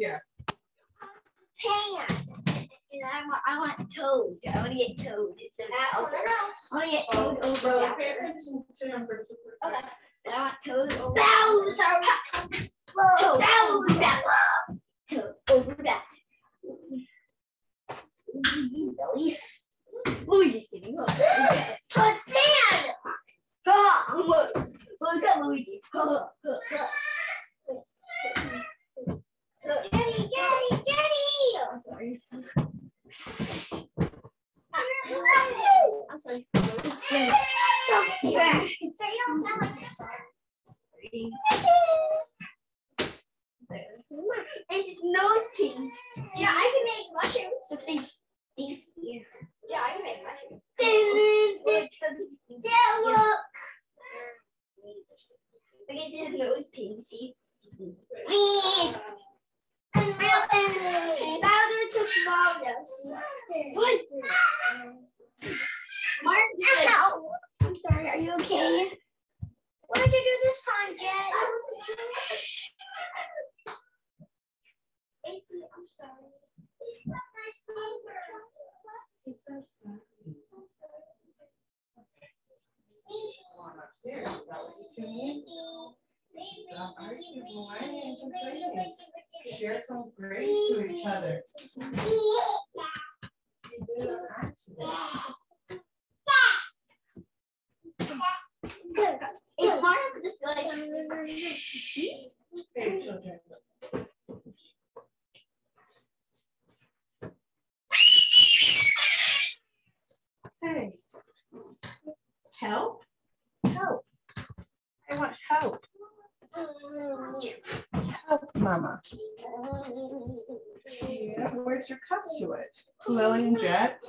Yeah. Pan. And I want, I want toad. I want to get toad. It's an apple. I want to get toad Oh, over bro, the pay apple. attention to him for just a quick Okay. second. And I want toad over the apple. Toad over the apple. Toad over the apple. Belly. Luigi's getting up. Touch pan. Ha! Look, look at Luigi. Ha, ha, ha. Jenny, Jenny, Jenny! I'm sorry. I'm sorry. So. There are some. It's nose pins. Yeah, I can make mushrooms. But they stink here. Yeah, I can make mushrooms. Something here. look. Look at his nose pins. See? Bowser took Valdos. What? Martin. Ow. I'm sorry. Are you okay? What did you do this time, Jen? AC, I'm sorry. It's not my favorite. It's outside. Go on upstairs. Is that what you in? Stop arguing, and complaining. Share some grace to each other. Just like Hey, children. Hey. Help? Help. I want help. Help, Mama. Yeah, where's your cup to it? Lily and Jet,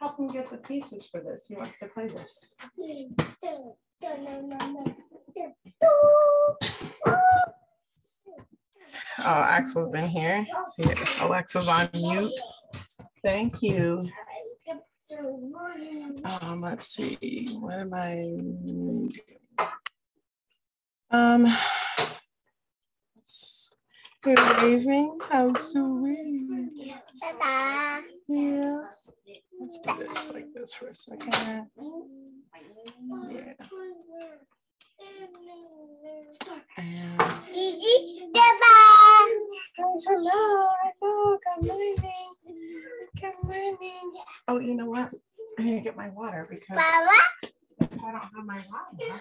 help him get the pieces for this. He wants to play this. Oh, Axel's been here. See, Alexa's on mute. Thank you. Um, let's see. What am I? doing? Um, good evening. How sweet. Yeah. Let's do this like this for a second. Yeah. And Oh, hello. I know. Good morning. Good morning. Oh, you know what? I need to get my water because if I don't have my water.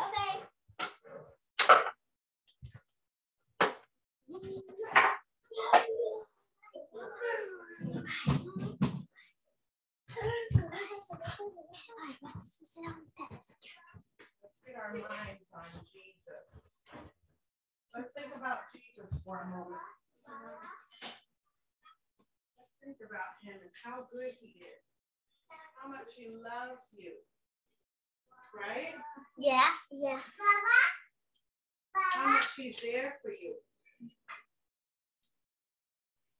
Okay. Let's get our minds on Jesus. Let's think about Jesus for a moment. Let's think about him and how good he is, how much he loves you. Right? Yeah, yeah. Mama? How much he's there for you.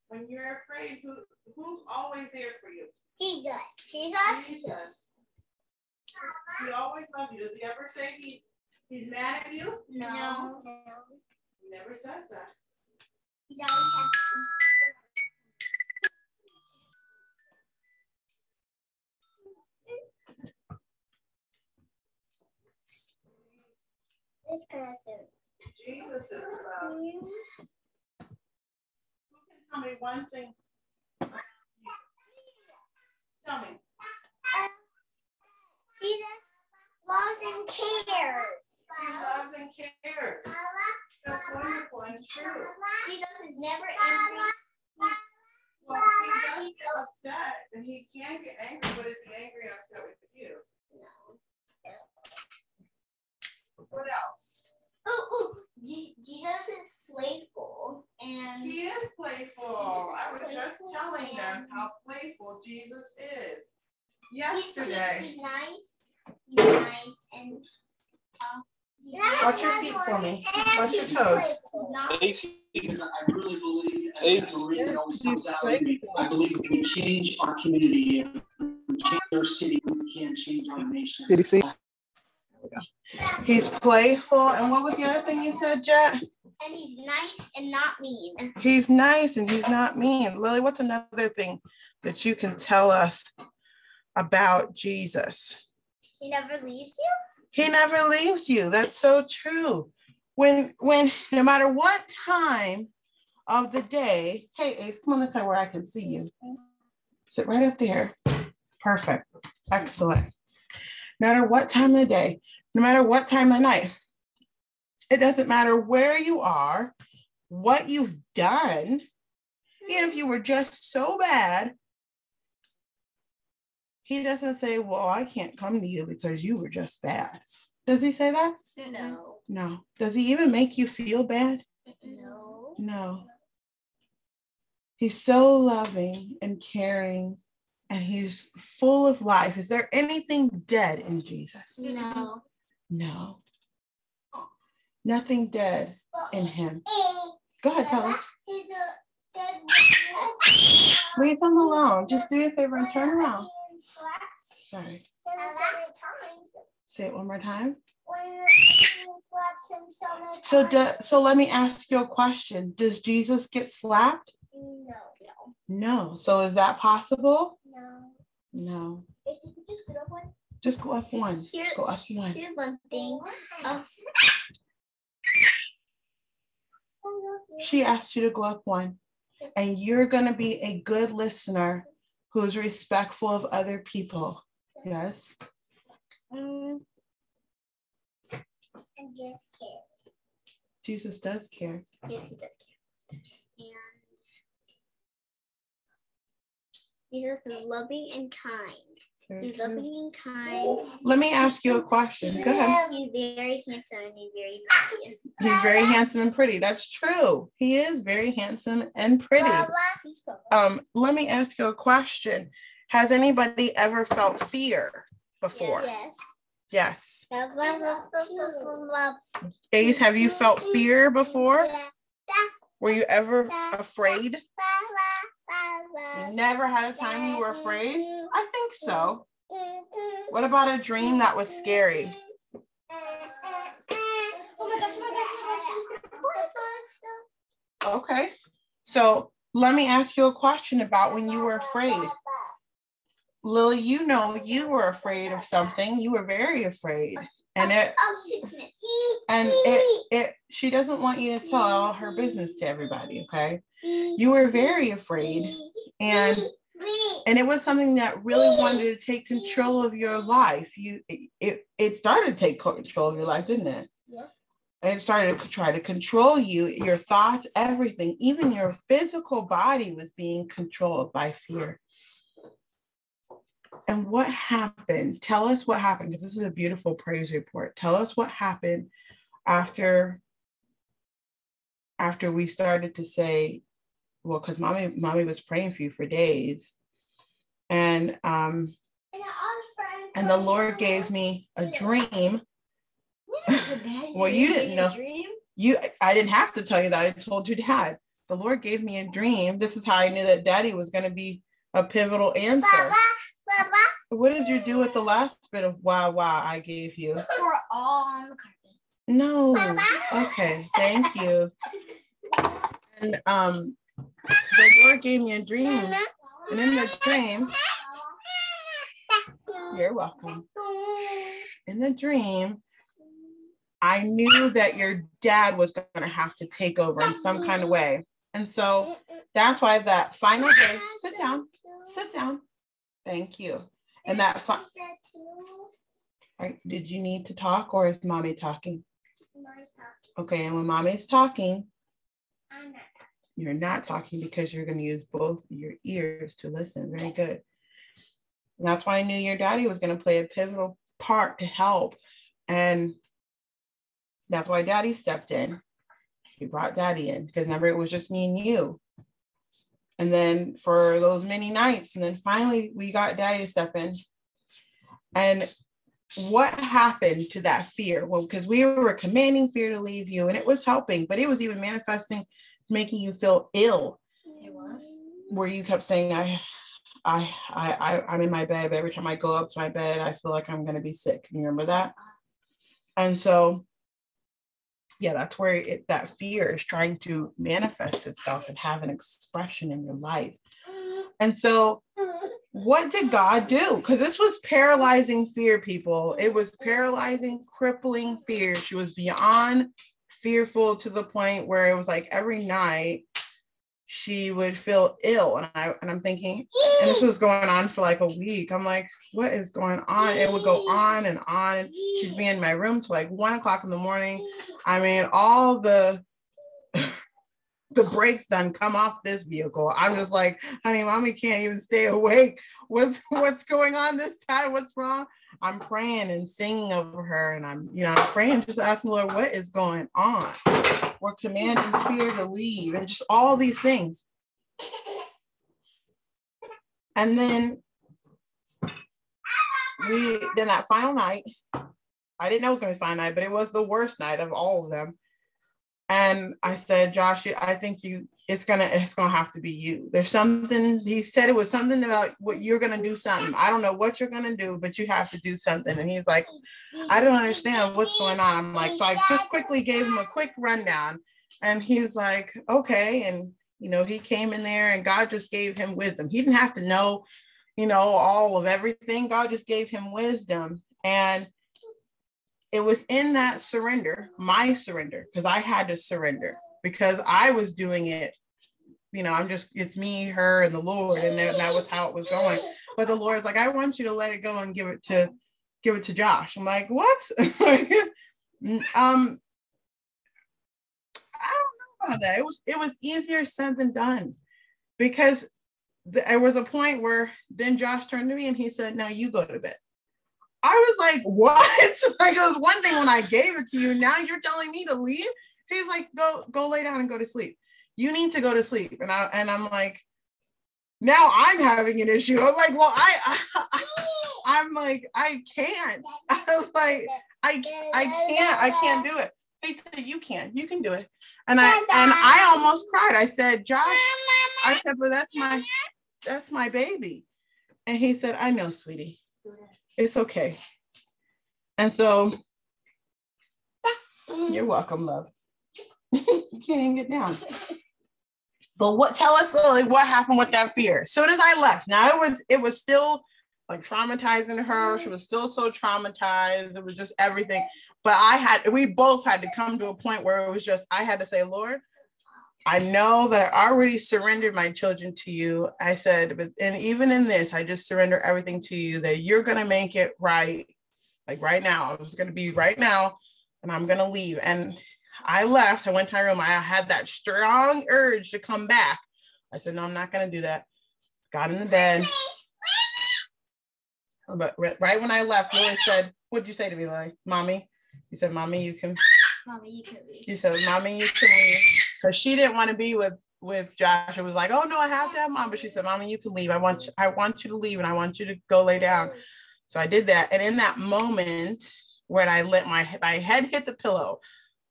When you're afraid, who who's always there for you? Jesus. Jesus. Jesus. He always loves you. Does he ever say he he's mad at you? No. He never says that. This person. Jesus is love. Who can tell me one thing? Tell me. Uh, Jesus loves and cares. He loves and cares. That's wonderful and true. Jesus is never angry. Well, he does get upset, and he can get angry, but is he angry or upset with you? What else? Oh, ooh. Jesus is playful and He is playful. I was just telling them how playful Jesus is. he's, Yesterday. he's nice. He's nice and uh, he's Watch your feet, for me. Watch your toes. AC. Because I really believe, as Maria always comes out, I believe we can change our community. If we change our city, we can change our nation. Did he see? He's playful. And what was the other thing you said, Jet? And he's nice and not mean. He's nice and he's not mean. Lily, what's another thing that you can tell us about Jesus? He never leaves you? He never leaves you. That's so true. When when no matter what time of the day, hey Ace, come on this side where I can see you. Sit right up there. Perfect. Excellent. No matter what time of the day, no matter what time of night, it doesn't matter where you are, what you've done, even if you were just so bad, he doesn't say, Well, I can't come to you because you were just bad. Does he say that? No. No. Does he even make you feel bad? No. No. He's so loving and caring and he's full of life. Is there anything dead in Jesus? No. No. Nothing dead in him. Go ahead, tell us. Leave him alone. Just do your favor and turn around. Sorry. Say it one more time. When slapped him So, many do, so let me ask you a question. Does Jesus get slapped? No. No. No. So is that possible? No. No. If you just get up one. Just go up one. Here, Go up one. here's one thing. Uh, She asked you to go up one. And you're going to be a good listener who's respectful of other people. Yes. Um, and just kids. Jesus does care. Yes, he does. Care. And Jesus is loving and kind. He's loving and kind. Let me ask you a question. Go ahead. He's very handsome and he's very pretty. He's very handsome and pretty. That's true. He is very handsome and pretty. Um, let me ask you a question. Has anybody ever felt fear before? Yes. Yes. Ace, have you felt fear before? Were you ever afraid? You never had a time you were afraid? I think so. What about a dream that was scary? Oh oh my gosh, oh my gosh. Okay. So let me ask you a question about when you were afraid. Lily, you know you were afraid of something. You were very afraid. And it and it it she doesn't want you to tell all her business to everybody, okay? You were very afraid and and it was something that really wanted to take control of your life. You it it, it started to take control of your life, didn't it? Yes. it started to try to control you, your thoughts, everything, even your physical body was being controlled by fear. And what happened? Tell us what happened because this is a beautiful praise report. Tell us what happened after after we started to say, well, because mommy, mommy was praying for you for days. And um, and the Lord gave me a dream. Well, you didn't know. You I didn't have to tell you that. I told your dad. The Lord gave me a dream. This is how I knew that daddy was going to be a pivotal answer. What did you do with the last bit of wow wow I gave you? We're all on the carpet. No. Okay, thank you. And um the Lord gave me a dream. And in the dream, you're welcome. In the dream, I knew that your dad was going to have to take over in some kind of way. And so that's why that final day, sit down, sit down. Thank you. And that, fi- Right, did you need to talk or is mommy talking? Okay, and when mommy's talking, you're not talking because you're going to use both your ears to listen. Very good. And that's why I knew your daddy was going to play a pivotal part to help. And that's why daddy stepped in. He brought daddy in because remember, it was just me and you. And then for those many nights, and then finally we got daddy to step in. And what happened to that fear? Well, because we were commanding fear to leave you and it was helping, but it was even manifesting, making you feel ill. It was. Where you kept saying, I, I, I, I I'm in my bed, but every time I go up to my bed, I feel like I'm gonna be sick. You remember that? And so, yeah, that's where it, that fear is trying to manifest itself and have an expression in your life. And so what did God do? Because this was paralyzing fear, people. It was paralyzing, crippling fear. She was beyond fearful to the point where it was like every night she would feel ill. And I and I'm thinking, and this was going on for like a week. I'm like, what is going on? It would go on and on. She'd be in my room till like one o'clock in the morning. I mean, all the the brakes done come off this vehicle. I'm just like, honey, mommy can't even stay awake. What's what's going on this time? What's wrong? I'm praying and singing over her, and I'm, you know, I'm praying, just asking Lord, what is going on? We're commanding fear to leave, and just all these things. And then we then that final night, I didn't know it was gonna be final night, but it was the worst night of all of them and I said, Josh, I think you it's gonna it's gonna have to be you. There's something he said it was something about what you're gonna do something. I don't know what you're gonna do, but you have to do something. And he's like, I don't understand what's going on. I'm like, so I just quickly gave him a quick rundown, and he's like, okay. And you know, he came in there and God just gave him wisdom. He didn't have to know, you know, all of everything. God just gave him wisdom. And it was in that surrender, my surrender, because I had to surrender because I was doing it. You know, I'm just, it's me, her, and the Lord. And that, that was how it was going. But the Lord's like, I want you to let it go and give it to, give it to Josh. I'm like, what? um, I don't know about that. It was, it was easier said than done because there was a point where then Josh turned to me and he said, now you go to bed. I was like, what? like it was one thing when I gave it to you. Now you're telling me to leave. He's like, go, go lay down and go to sleep. You need to go to sleep. And I and I'm like, now I'm having an issue. I'm like, well, I, I I'm like, I can't. I was like, I I can't, I can't do it. He said, you can, you can do it. And I and I almost cried. I said, Josh, I said, but that's my that's my baby. And he said, I know, sweetie. It's okay. And so you're welcome, love. you can't get down. But what tell us like what happened with that fear? As soon as I left, now it was it was still like traumatizing her. She was still so traumatized. It was just everything. But I had we both had to come to a point where it was just I had to say, Lord, I know that I already surrendered my children to you. I said, but and even in this, I just surrender everything to you that you're gonna make it right. Like right now, it was gonna be right now, and I'm gonna leave. And I left, I went to my room. I had that strong urge to come back. I said, no, I'm not gonna do that. Got in the bed. But right when I left, Lily said, What'd you say to me, Lily? Mommy? You said, Mommy, you can Mommy, you can leave. you said, Mommy, you can leave because she didn't want to be with with Josh. It was like, oh no, I have to have mom. But she said, Mommy, you can leave. I want you, I want you to leave and I want you to go lay down. So I did that. And in that moment when I let my my head hit the pillow,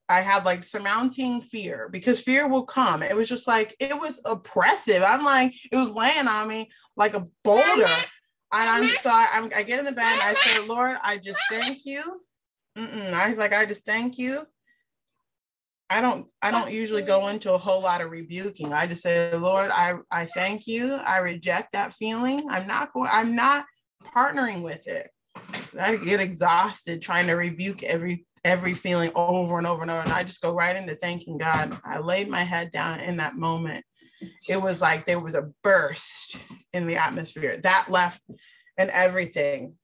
I had like surmounting fear because fear will come. It was just like it was oppressive. I'm like, it was laying on me like a boulder. And I'm so I, I get in the bed. I said, Lord, I just thank you. Mm-mm. I was like, I just thank you I don't I don't usually go into a whole lot of rebuking. I just say, Lord, I I thank you. I reject that feeling. I'm not going I'm not partnering with it. I get exhausted trying to rebuke every every feeling over and over and over. And I just go right into thanking God. I laid my head down in that moment. It was like there was a burst in the atmosphere that left and everything.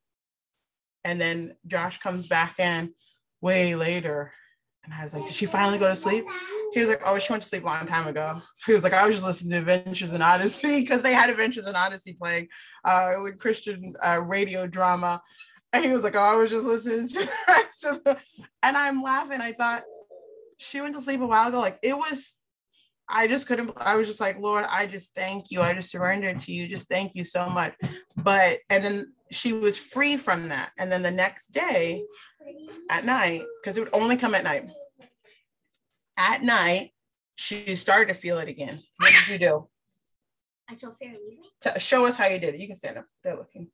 And then Josh comes back in way later and I was like, did she finally go to sleep? He was like, oh, she went to sleep a long time ago. He was like, I was just listening to Adventures in Odyssey because they had Adventures in Odyssey playing uh, with Christian uh, radio drama. And he was like, oh, I was just listening to the rest of the... And I'm laughing. I thought, she went to sleep a while ago. Like it was, I just couldn't, I was just like, Lord, I just thank you. I just surrendered to you. Just thank you so much. But, and then she was free from that. And then the next day at night, because it would only come at night. At night, she started to feel it again. What did you do? I told Fair leave me. T- show us how you did it. You can stand up. They're looking.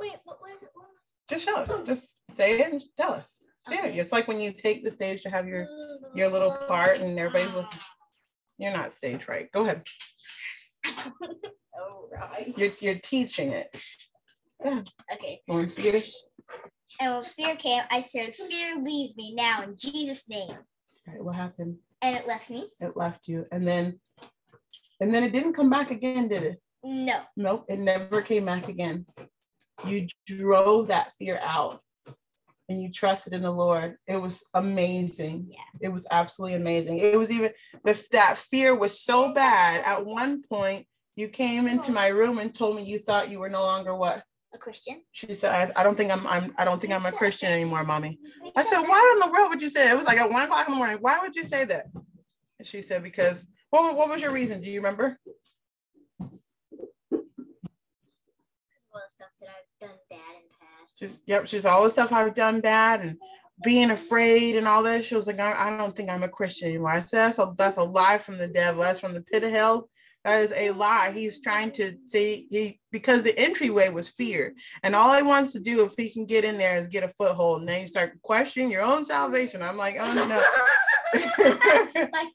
Wait, what was it? What? Just show it. Just say it and tell us. Stand it. It's like when you take the stage to have your your little part and everybody's looking. You're not stage right. Go ahead. oh, right. You're you're teaching it. Okay. Going. And when fear came, I said, Fear, leave me now in Jesus' name. Right, what happened? And it left me. It left you, and then and then it didn't come back again, did it? No. Nope, it never came back again. You drove that fear out and you trusted in the Lord. It was amazing. Yeah. It was absolutely amazing. It was even the, that fear was so bad. At one point, you came into oh. my room and told me you thought you were no longer what? A Christian. She said, I, I don't think I'm, I'm I don't think I'm a Christian anymore, mommy. I said, why in the world would you say that? It was like at one o'clock in the morning. Why would you say that? And she said, because what, what was your reason? Do you remember? All the stuff that I've done bad in past. just yep she's all the stuff i've done bad and being afraid and all that she was like i, I don't think i'm a christian anymore i said that's a, that's a lie from the devil that's from the pit of hell that is a lie he's trying to see he because the entryway was fear and all he wants to do if he can get in there is get a foothold and then you start questioning your own salvation i'm like oh no like,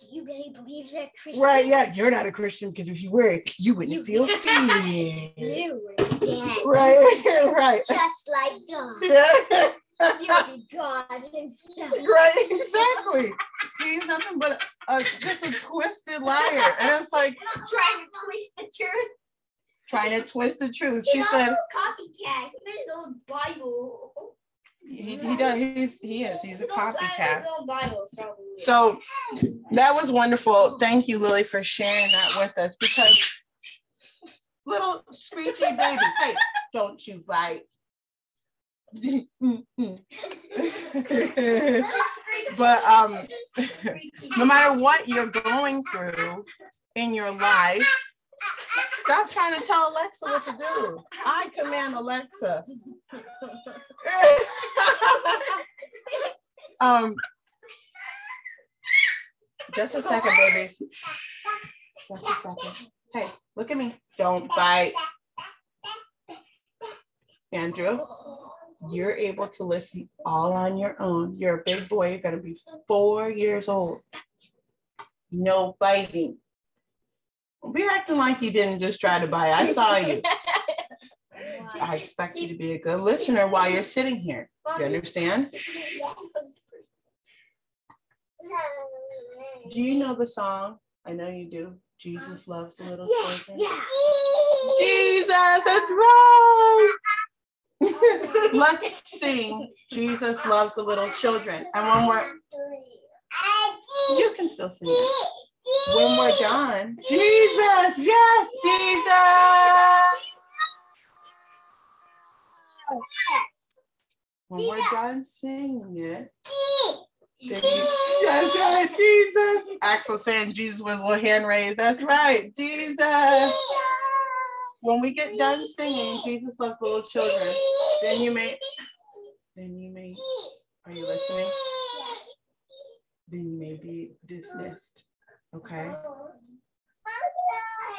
do you really believe that Christian? right yeah you're not a christian because if you were you wouldn't You- feel fear You were dead. right right Just like God. yeah You would be God himself. right, exactly. He's nothing but a, just a twisted liar. And it's like Trying to twist the truth. trying to twist the truth. She He's said copycat. He made his own Bible. he, he does he's he is, he's a copycat. So that was wonderful. Thank you, Lily, for sharing that with us because little screechy baby, hey, don't you fight. but um no matter what you're going through in your life, stop trying to tell Alexa what to do. I command Alexa. um, just a second, babies. Just a second. Hey, look at me. Don't bite. Andrew, you're able to listen all on your own. You're a big boy. You're going to be four years old. No biting. Don't be acting like you didn't just try to bite. I saw you. I expect you to be a good listener while you're sitting here. You understand? Do you know the song? I know you do. Jesus loves the little Yeah, children. yeah. Jesus, that's right. Let's sing Jesus loves the little children. And when we're you can still sing it. We're done, Jesus, yes, Jesus. When we're done singing it, you, that's right, Jesus. Axel saying Jesus was a little hand raised. That's right, Jesus. When we get done singing, Jesus loves little children. Then you may, then you may, are you listening? Then you may be dismissed. Okay.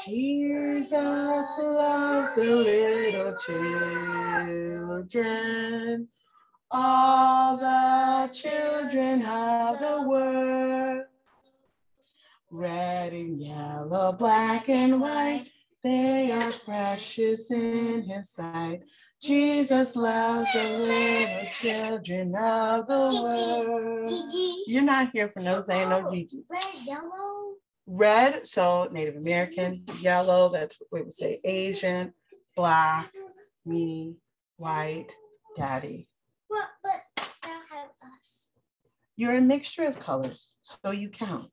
Jesus loves the little children, all the children of the world. Red and yellow, black and white, they are precious in his sight. Jesus loves the little children of the world. You're not here for no saying no oh, Gigi. Red, yellow. Red, so Native American, yellow, that's what we would say Asian, black, me, white, daddy. What? But they don't have us. You're a mixture of colors, so you count.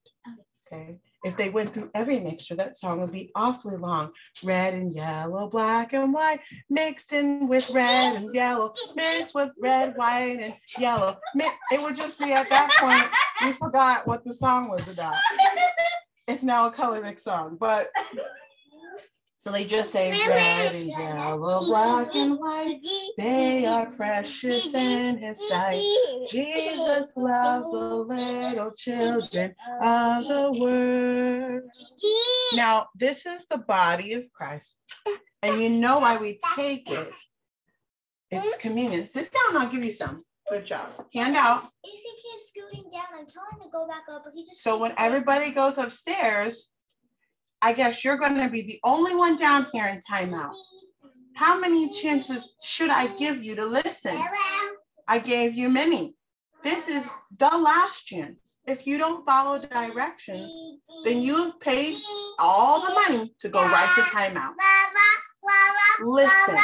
Okay. If they went through every mixture, that song would be awfully long. Red and yellow, black and white, mixed in with red and yellow, mixed with red, white, and yellow. It would just be at that point, we forgot what the song was about. It's now a color mix song, but So they just say red and yellow, black and white. They are precious in his sight. Jesus loves the little children of the world. Now, this is the body of Christ. And you know why we take it. It's communion. Sit down, I'll give you some. Good job. Hand out. He keeps scooting down. I'm telling him to go back up, but he just. So when everybody goes upstairs, I guess you're going to be the only one down here in timeout. How many chances should I give you to listen? I gave you many. This is the last chance. If you don't follow directions, then you've paid all the money to go right to timeout. Listen.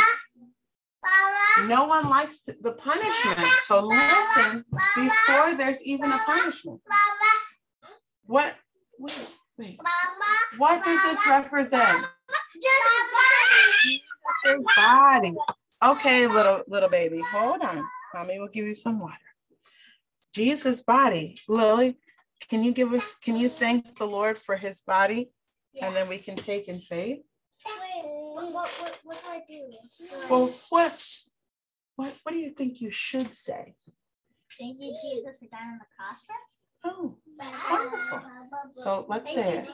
No one likes the punishment. So listen before there's even a punishment. What? Wait, wait. What does this represent? Your body. Okay, little little baby, hold on. Mommy will give you some water. Jesus' body. Lily, can you give us, can you thank the Lord for his body? Yeah. And then we can take in faith? Wait, what, what, what do I do? Well, what, what, what do you think you should say? Thank you, Jesus, for dying on the cross for us. Oh, that's ah, wonderful. So let's say it.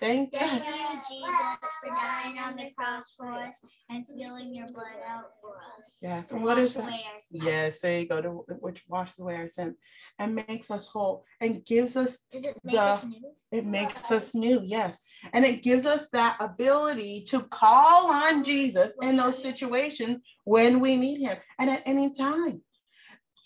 Thank, Thank you, Jesus, for dying on the cross for us and spilling your blood out for us. Yes. And what is that? Yes, there you go. To, which washes away our sin and makes us whole and gives us Does it make the, us new? It makes us new, yes. And it gives us that ability to call on Jesus in those situations when we need him and at any time.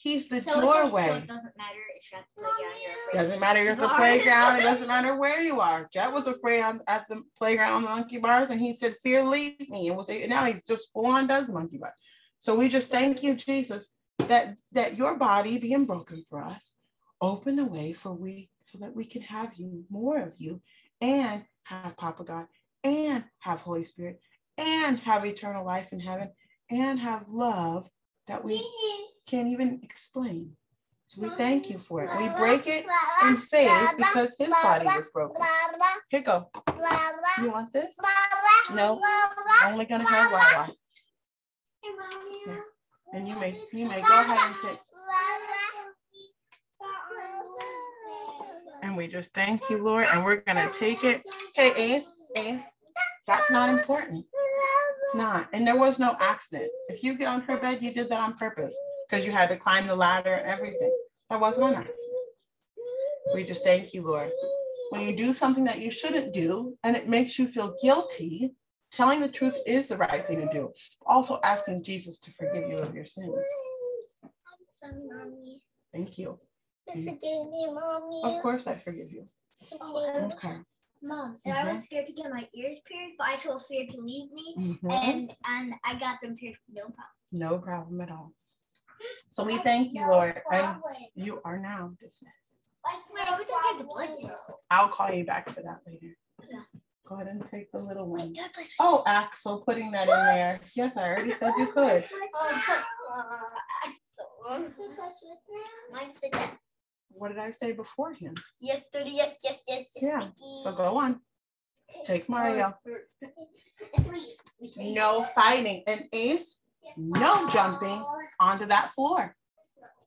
He's the so doorway. It so it doesn't matter if you're at the playground. doesn't matter if you're at the playground. It doesn't matter where you are. Jet was afraid on, at the playground on the monkey bars, and he said, "Fear leave me." And we'll was now he's just full on does the monkey bars. So we just thank you, Jesus, that that your body being broken for us, open a way for we so that we can have you more of you, and have Papa God, and have Holy Spirit, and have eternal life in heaven, and have love that we can't even explain. So we thank you for it. We break it in faith because his body was broken. Here go. You want this? No. Only gonna have Wawa. And you may you may go ahead and take. And we just thank you, Lord. And we're gonna take it. Hey, Ace, Ace, that's not important. It's not. And there was no accident. If you get on her bed, you did that on purpose because you had to climb the ladder, and everything. That wasn't an accident. We just thank you, Lord. When you do something that you shouldn't do and it makes you feel guilty, telling the truth is the right thing to do. Also asking Jesus to forgive you of your sins. Thank you. Forgive me, mommy. Of course, I forgive you. Okay. Mom, and mm-hmm. I was scared to get my ears pierced, but I told fear to leave me, mm-hmm. and and I got them pierced, no problem. No problem at all. So we thank you, Lord. And you are now dismissed. I'll call you back for that later. Go ahead and take the little one. Oh, Axel, putting that in there. Yes, I already said you could. What did I say before him? Yes, yes, yes, yes. Yeah. So go on. Take Mario. No fighting. And Ace, no jumping onto that floor.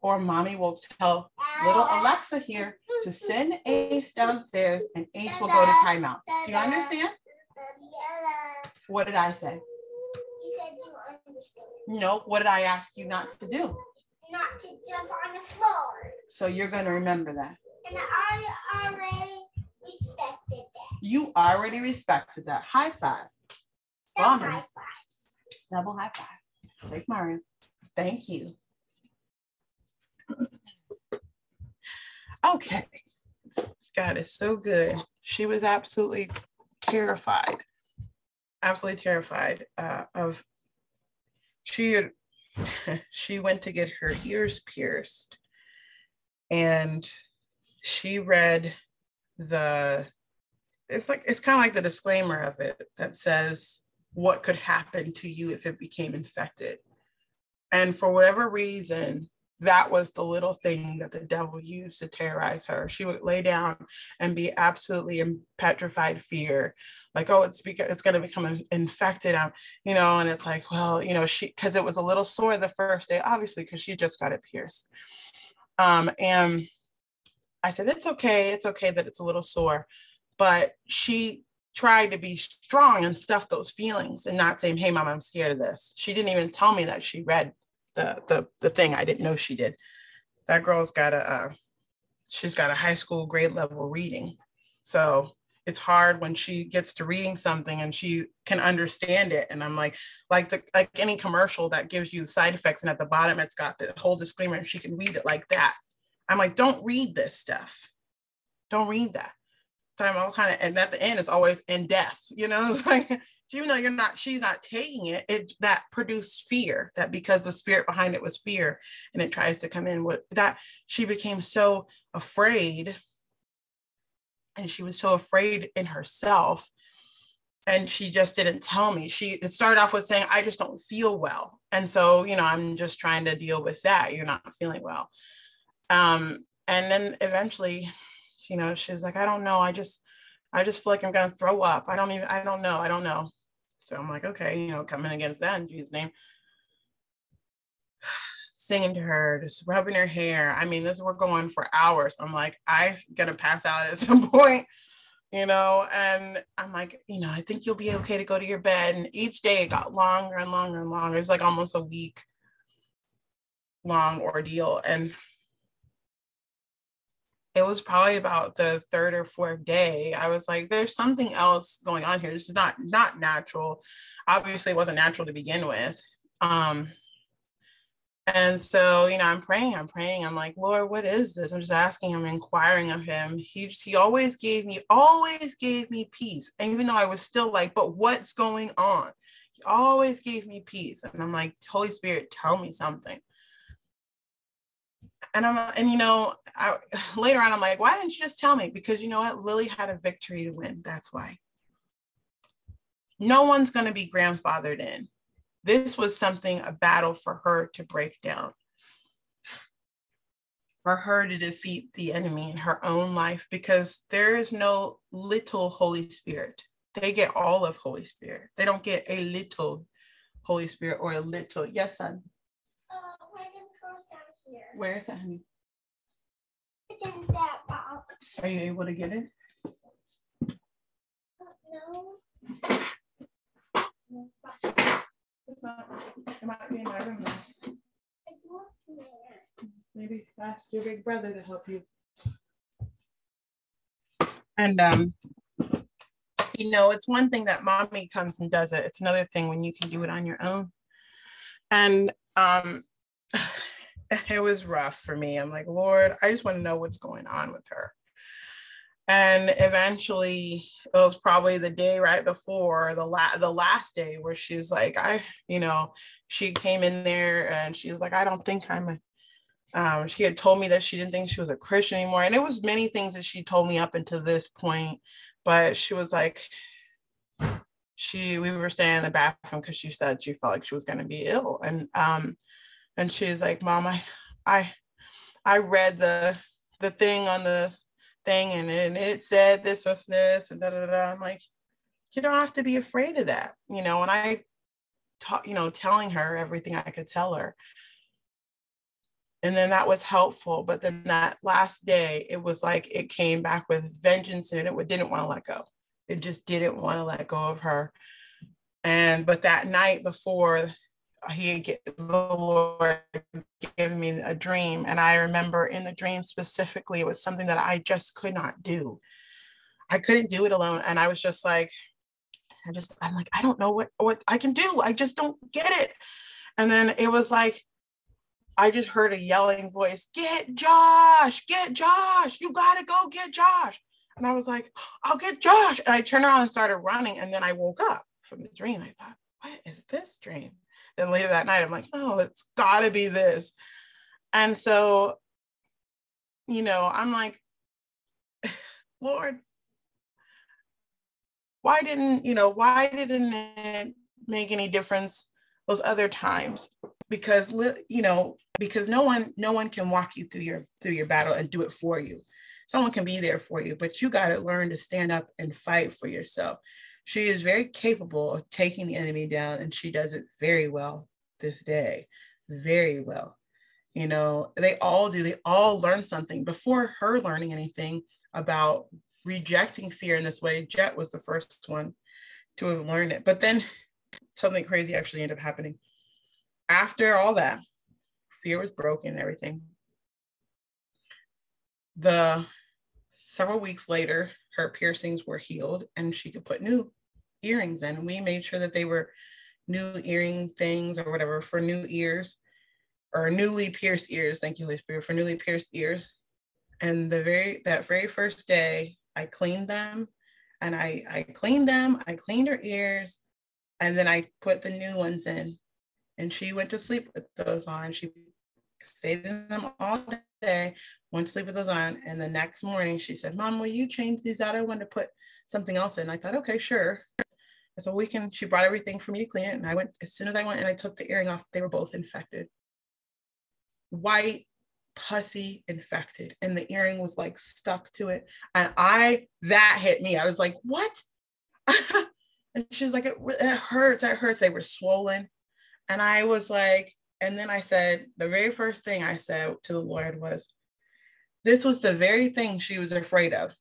Or mommy will tell little Alexa here to send Ace downstairs and Ace will go to timeout. Do you understand? What did I say? You said you understand. No, what did I ask you not to do? Not to jump on the floor. So you're going to remember that. And I already respected that. You already respected that. High five. Double high five. Double high five. Take Mario. Thank you. Okay. God is so good. She was absolutely terrified, absolutely terrified uh, of. She had, she went to get her ears pierced, and she read the. It's like it's kind of like the disclaimer of it that says what could happen to you if it became infected. And for whatever reason, that was the little thing that the devil used to terrorize her. She would lay down and be absolutely in petrified fear, like, oh, it's because it's going to become infected, um, you know. And it's like, well, you know, she because it was a little sore the first day, obviously, because she just got it pierced. Um, and I said, it's okay, it's okay that it's a little sore, but she tried to be strong and stuff those feelings and not saying, hey, mom, I'm scared of this. She didn't even tell me that she read the the the thing. I didn't know she did. That girl's got a uh, she's got a high school grade level reading. So it's hard when she gets to reading something and she can understand it. And I'm like, like the like any commercial that gives you side effects, and at the bottom it's got the whole disclaimer, and she can read it like that. I'm like, don't read this stuff. Don't read that time all kind of and at the end it's always in death you know like even though you're not she's not taking it it that produced fear that because the spirit behind it was fear and it tries to come in with that she became so afraid and she was so afraid in herself and she just didn't tell me. She it started off with saying i just don't feel well and so you know i'm just trying to deal with that you're not feeling well. Um and then eventually you know she's like i don't know. I just i just feel like i'm gonna throw up. I don't even i don't know. I don't know. So i'm like okay you know coming against that in jesus name. Singing to her just rubbing her hair. I mean this we're going for hours. I'm like i'm gonna pass out at some point you know? And i'm like you know i think you'll be okay to go to your bed. And each day it got longer and longer and longer. It was like almost a week long ordeal. And it was probably about the third or fourth day i was like there's something else going on here. This is not not natural. Obviously it wasn't natural to begin with um and so you know i'm praying i'm praying. I'm like lord what is this? I'm just asking him inquiring of him. He he always gave me always gave me peace and even though i was still like but what's going on? He always gave me peace and i'm like holy spirit tell me something and I'm and you know, I, later on I'm like, why didn't you just tell me? Because you know what, Lily had a victory to win. That's why. No one's going to be grandfathered in. This was something a battle for her to break down. For her to defeat the enemy in her own life, because there is no little Holy Spirit. They get all of Holy Spirit. They don't get a little Holy Spirit or a little. Yes, son. Where is it, honey? It's in that box. Are you able to get it? No. It's not. It might be in my room now. It's not there. Maybe ask your big brother to help you. And um, you know, it's one thing that mommy comes and does it. It's another thing when you can do it on your own. And um it was rough for me. I'm like, Lord, I just want to know what's going on with her. And eventually, it was probably the day right before the la- the last day where she's like, I, you know, she came in there and she's like, I don't think I'm a. Um, she had told me that she didn't think she was a Christian anymore, and it was many things that she told me up until this point. But she was like, she we were staying in the bathroom because she said she felt like she was going to be ill, and um, and she's like, "Mom, I, I, I read the the thing on the thing, and, and it said this, this, this, and da da da." I'm like, "You don't have to be afraid of that, you know." And I, taught, you know, telling her everything I could tell her, and then that was helpful. But then that last day, it was like it came back with vengeance, and it didn't want to let go. It just didn't want to let go of her. And but that night before he the Lord gave me a dream, and I remember in the dream specifically, it was something that I just could not do. I couldn't do it alone, and I was just like, I just I'm like I don't know what what I can do. I just don't get it. And then it was like I just heard a yelling voice, "Get Josh! Get Josh! You gotta go get Josh!" And I was like, "I'll get Josh!" And I turned around and started running, and then I woke up from the dream. I thought, "What is this dream?" And later that night, I'm like, oh, it's got to be this. And so, you know, I'm like, Lord, why didn't, you know, why didn't it make any difference those other times because you know because no one no one can walk you through your through your battle and do it for you someone can be there for you but you got to learn to stand up and fight for yourself. She is very capable of taking the enemy down and she does it very well this day very well. You know they all do they all learn something. Before her learning anything about rejecting fear in this way jet was the first one to have learned it. But then something crazy actually ended up happening. After all that fear was broken and everything the several weeks later her piercings were healed and she could put new earrings in we made sure that they were new earring things or whatever for new ears or newly pierced ears. Thank you, Holy Spirit, for newly pierced ears. And the very that very first day, I cleaned them, and I I cleaned them. I cleaned her ears, and then I put the new ones in. And she went to sleep with those on. She stayed in them all day, went to sleep with those on. And the next morning, she said, "Mom, will you change these out? I want to put something else in." I thought, "Okay, sure." so we can. She brought everything for me to clean it, and I went as soon as I went and I took the earring off. They were both infected white pussy infected and the earring was like stuck to it and i that hit me i was like what and she was like it, it hurts it hurts they were swollen and i was like and then i said the very first thing i said to the lord was this was the very thing she was afraid of.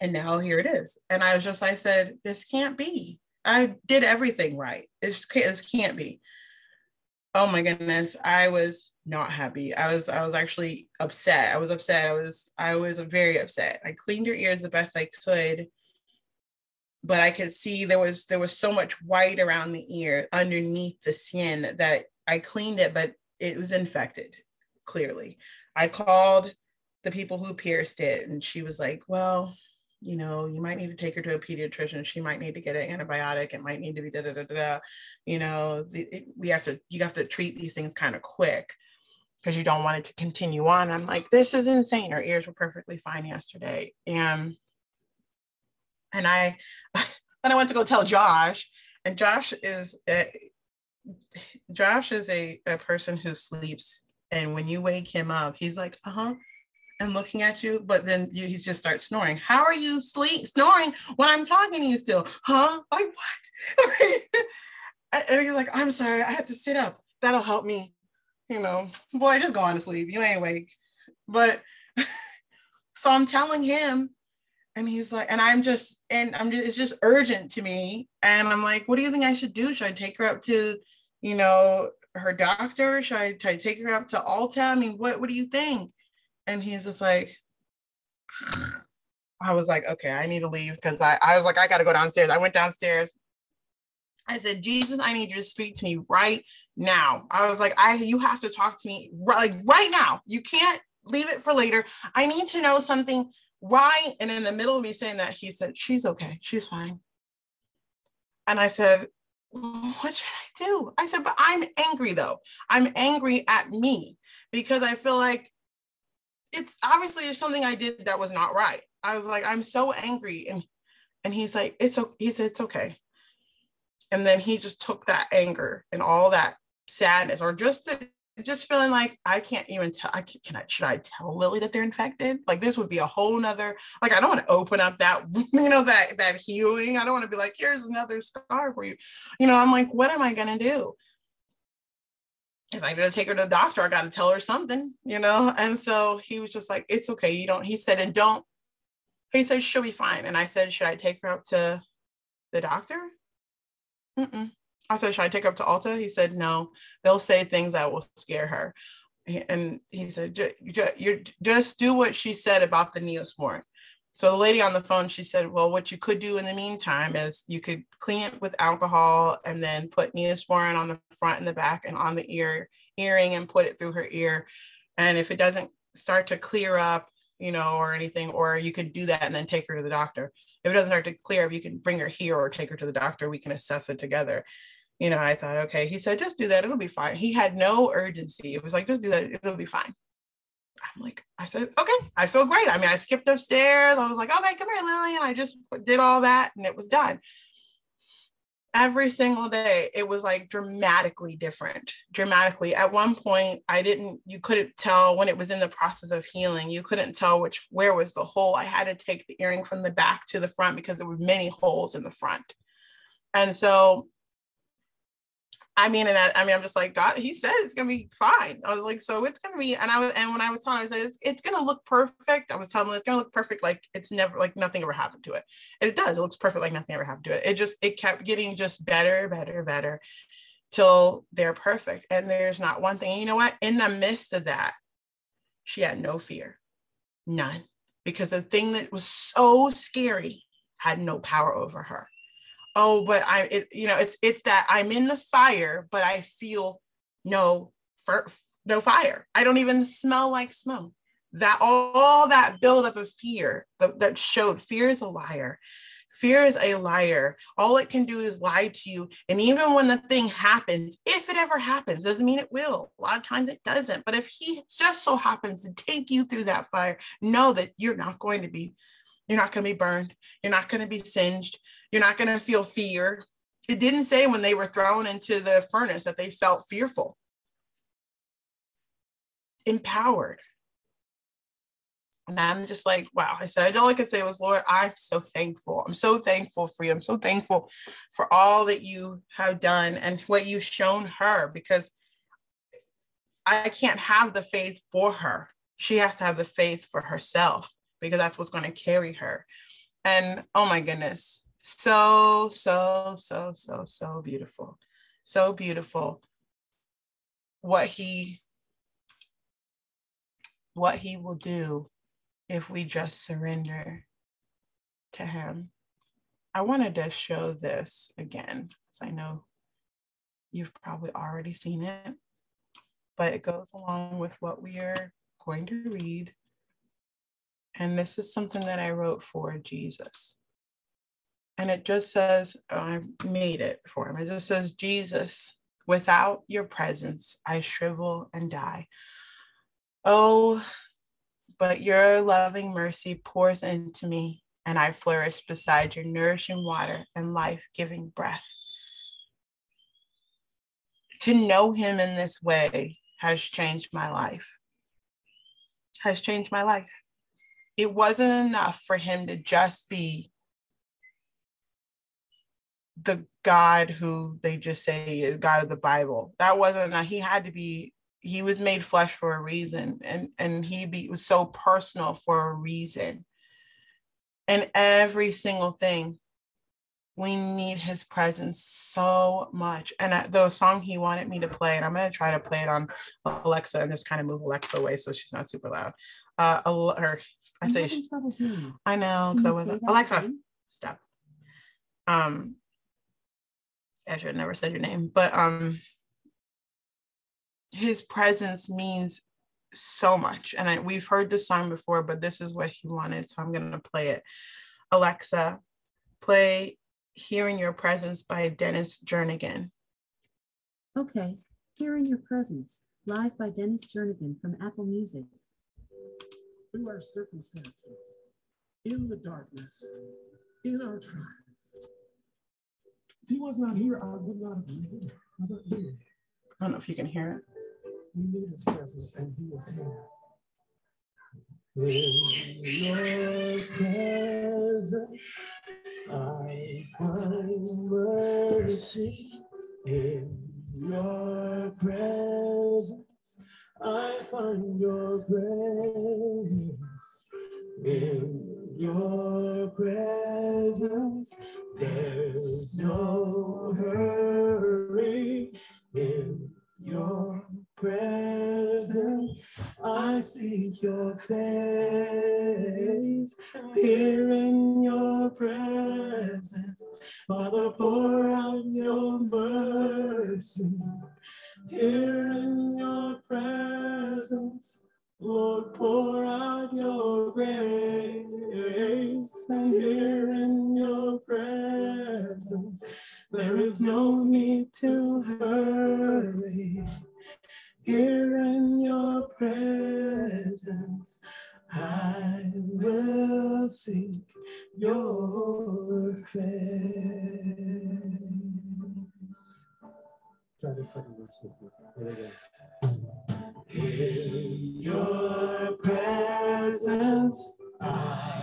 And now here it is. And i was just i said this can't be. I did everything right. This, can't be. Oh my goodness. I was not happy. I was i was actually upset. I was upset. I was i was very upset. I cleaned her ears the best i could but i could see there was there was so much white around the ear underneath the skin that i cleaned it but it was infected clearly i called the people who pierced it and she was like well you know, you might need to take her to a pediatrician. She might need to get an antibiotic. It might need to be da da da da. You know, it, we have to you have to treat these things kind of quick because you don't want it to continue on. I'm like, this is insane. Her ears were perfectly fine yesterday, and and I then I went to go tell Josh, and Josh is a, Josh is a, a person who sleeps, and when you wake him up, he's like, uh huh and looking at you, but then you, he just starts snoring. How are you sleep snoring when I'm talking to you still? Huh? Like what? and he's like, I'm sorry, I have to sit up. That'll help me. You know, boy, just go on to sleep. You ain't awake. But so I'm telling him, and he's like, and I'm just, and I'm just, it's just urgent to me. And I'm like, what do you think I should do? Should I take her up to, you know, her doctor? Should I, should I take her up to Ulta? I mean, what, what do you think? And he's just like, I was like, okay, I need to leave because I, I was like, I got to go downstairs. I went downstairs. I said, Jesus, I need you to speak to me right now. I was like, I, you have to talk to me right, like right now. You can't leave it for later. I need to know something right. And in the middle of me saying that, he said, she's okay. She's fine. And I said, what should I do? I said, but I'm angry though. I'm angry at me because I feel like it's obviously it's something I did that was not right. I was like, I'm so angry. And and he's like, it's okay. He said, it's okay. And then he just took that anger and all that sadness or just the, just feeling like I can't even tell. I can, can I should I tell Lily that they're infected? Like this would be a whole nother. Like I don't want to open up that you know that that healing. I don't want to be like here's another scar for you. You know I'm like what am I gonna do? if I'm gonna take her to the doctor, I gotta tell her something, you know. And so he was just like, "It's okay, you don't." He said, "And don't." He said, "She'll be fine." And I said, "Should I take her up to the doctor?" Mm-mm. I said, "Should I take her up to Ulta? He said, "No, they'll say things that will scare her." And he said, "You just do what she said about the Neosporin." So the lady on the phone, she said, well, what you could do in the meantime is you could clean it with alcohol and then put Neosporin on the front and the back and on the ear earring and put it through her ear. And if it doesn't start to clear up, you know, or anything, or you could do that and then take her to the doctor. If it doesn't start to clear up, you can bring her here or take her to the doctor. We can assess it together. You know, I thought, okay, he said, just do that. It'll be fine. He had no urgency. It was like, just do that. It'll be fine. I'm like, I said, okay, I feel great. I mean, I skipped upstairs. I was like, okay, come here, Lily. And I just did all that and it was done. every single day it was like dramatically different dramatically at one point i didn't you couldn't tell when it was in the process of healing you couldn't tell which where was the hole i had to take the earring from the back to the front because there were many holes in the front and so I mean, and I, I, mean, I'm just like, God, he said it's gonna be fine. I was like, so it's gonna be, and I was, and when I was telling, I said, it's, it's gonna look perfect. I was telling him it's gonna look perfect, like it's never, like nothing ever happened to it. And it does. It looks perfect, like nothing ever happened to it. It just, it kept getting just better, better, better, till they're perfect. And there's not one thing. You know what? In the midst of that, she had no fear, none, because the thing that was so scary had no power over her oh but i it, you know it's it's that i'm in the fire but i feel no for, no fire. I don't even smell like smoke. That all that buildup of fear that, that showed fear is a liar. Fear is a liar. All it can do is lie to you. And even when the thing happens if it ever happens doesn't mean it will. A lot of times it doesn't. But if he just so happens to take you through that fire know that you're not going to be you're not going to be burned. You're not going to be singed. You're not going to feel fear. It didn't say when they were thrown into the furnace that they felt fearful. Empowered. And I'm just like, wow. I said, all I could say was, Lord, I'm so thankful. I'm so thankful for you. I'm so thankful for all that you have done and what you've shown her because I can't have the faith for her. She has to have the faith for herself because that's what's going to carry her. And oh my goodness, so, so, so, so, so beautiful. So beautiful. What he what he will do if we just surrender to him. I wanted to show this again, because I know you've probably already seen it, but it goes along with what we are going to read and this is something that I wrote for Jesus. And it just says, oh, I made it for him. It just says, Jesus, without your presence, I shrivel and die. Oh, but your loving mercy pours into me, and I flourish beside your nourishing water and life giving breath. To know him in this way has changed my life, has changed my life it wasn't enough for him to just be the God who they just say is God of the Bible. That wasn't enough. He had to be, he was made flesh for a reason. And, and he be, was so personal for a reason. And every single thing, we need his presence so much. And the song he wanted me to play, and I'm going to try to play it on Alexa and just kind of move Alexa away so she's not super loud. Uh, or I say, I know, because I wasn't. Alexa, again? stop. Um, I should have never said your name, but um, his presence means so much. And I, we've heard this song before, but this is what he wanted, so I'm going to play it. Alexa, play "Here in Your Presence" by Dennis Jernigan. Okay, "Here in Your Presence," live by Dennis Jernigan from Apple Music through our circumstances, in the darkness, in our trials. If he was not here, I would not have been here. How about you? I don't know if you can hear it. We need his presence, and he is here. In your presence, I find mercy. In your presence, I find your grace in your presence. There's no hurry in your presence. I see your face here in your presence. Father, pour out your mercy here in your presence. Lord, pour out your grace. And here in your presence, there is no need to hurry. Here in your presence, I will seek your face. Try the second verse with we go. In your presence, I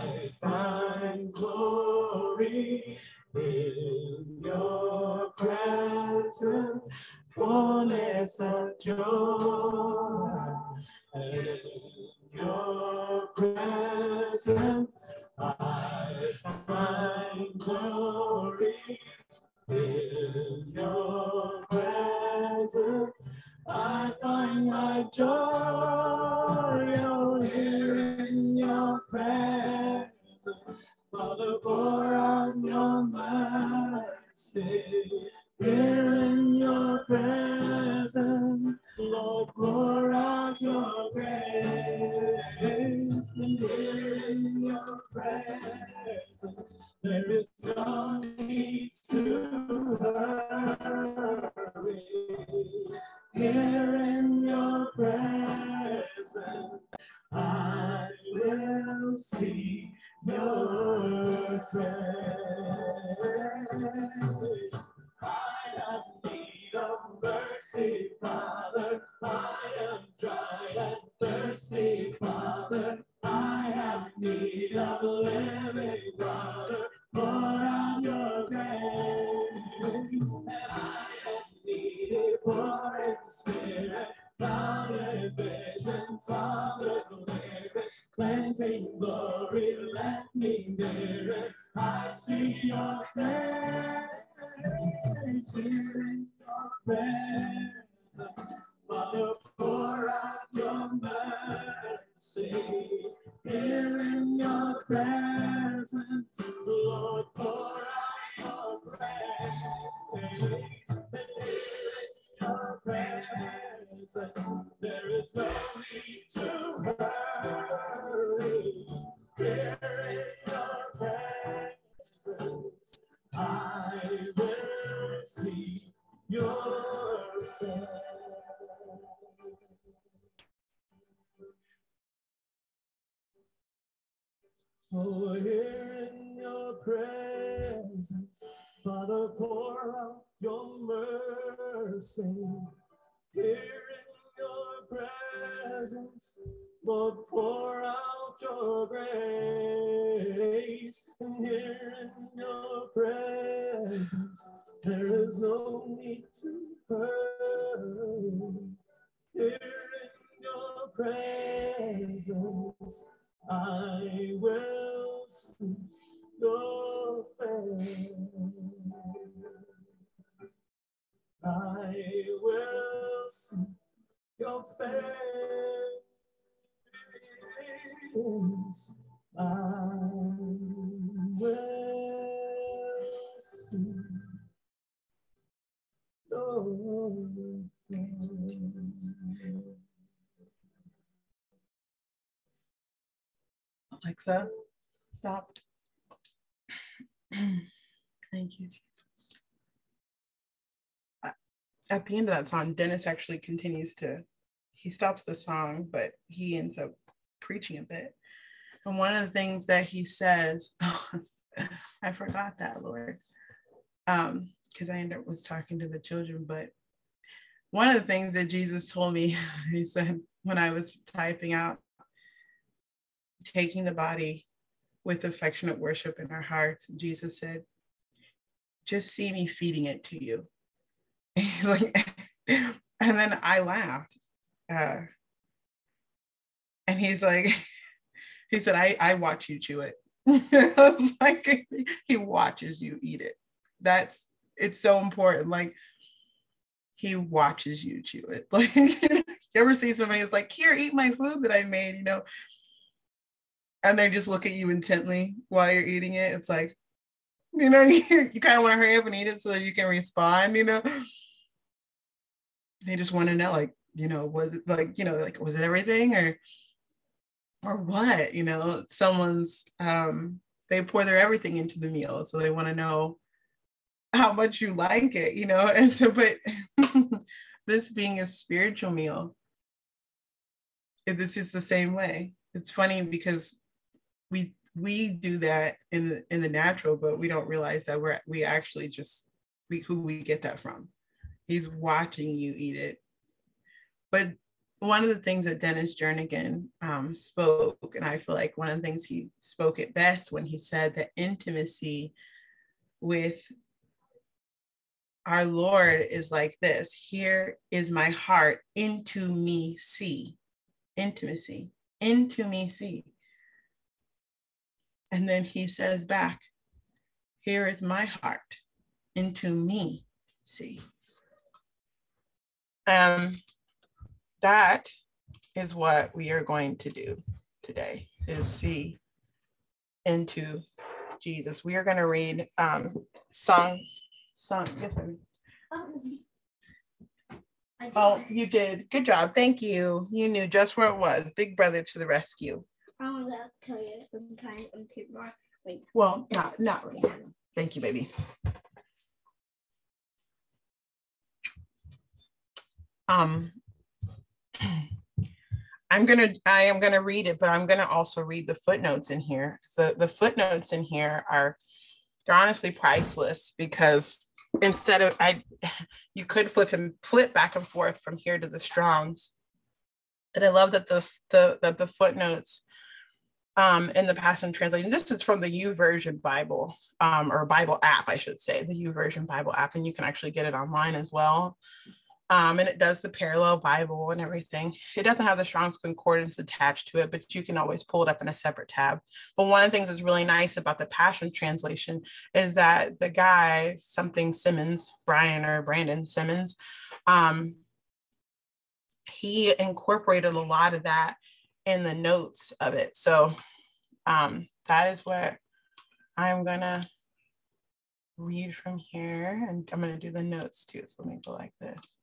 Oh, in your presence, Father, pour out your mercy. Here in your presence, Lord, pour out your grace. And here in your presence, there is no need to hurry. Here in your presence, I will see your face. I will see your face. I will see your face. Alexa, stop. Thank you, Jesus. At the end of that song, Dennis actually continues to, he stops the song, but he ends up preaching a bit. And one of the things that he says, I forgot that, Lord, um, because I ended up was talking to the children, but one of the things that Jesus told me, he said when I was typing out, taking the body with affectionate worship in our hearts, Jesus said, just see me feeding it to you. He's like, and then I laughed. Uh, and he's like, he said, I, I watch you chew it. I was like, he watches you eat it. That's, it's so important. Like, he watches you chew it. Like, you ever see somebody who's like, here, eat my food that I made, you know? And they just look at you intently while you're eating it. It's like, you know, you, you kind of want to hurry up and eat it so you can respond, you know? They just want to know, like, you know, was it like, you know, like, was it everything or, or what, you know, someone's, um, they pour their everything into the meal. So they want to know how much you like it, you know? And so, but this being a spiritual meal, this is the same way. It's funny because we we do that in the in the natural, but we don't realize that we're we actually just we, who we get that from. He's watching you eat it. But one of the things that Dennis Jernigan um, spoke, and I feel like one of the things he spoke at best when he said that intimacy with our Lord is like this Here is my heart, into me see. Intimacy, into me see. And then he says back, Here is my heart, into me see. Um, that is what we are going to do today is see into Jesus. We are going to read um, song, song. Yes, baby. Oh, you did. Good job. Thank you. You knew just where it was. Big brother to the rescue. I want to tell you sometimes when people are wait. Well, not not really. Thank you, baby. Um, I'm gonna I am gonna read it, but I'm gonna also read the footnotes in here. So the footnotes in here are they're honestly priceless because instead of I you could flip and flip back and forth from here to the Strongs. And I love that the the that the footnotes um, in the Passion Translation. This is from the YouVersion Bible um, or Bible app, I should say, the YouVersion Bible app, and you can actually get it online as well. Um, and it does the parallel Bible and everything. It doesn't have the Strong's Concordance attached to it, but you can always pull it up in a separate tab. But one of the things that's really nice about the Passion Translation is that the guy, something Simmons, Brian or Brandon Simmons, um, he incorporated a lot of that in the notes of it. So um, that is what I'm gonna read from here and I'm gonna do the notes too. So let me go like this.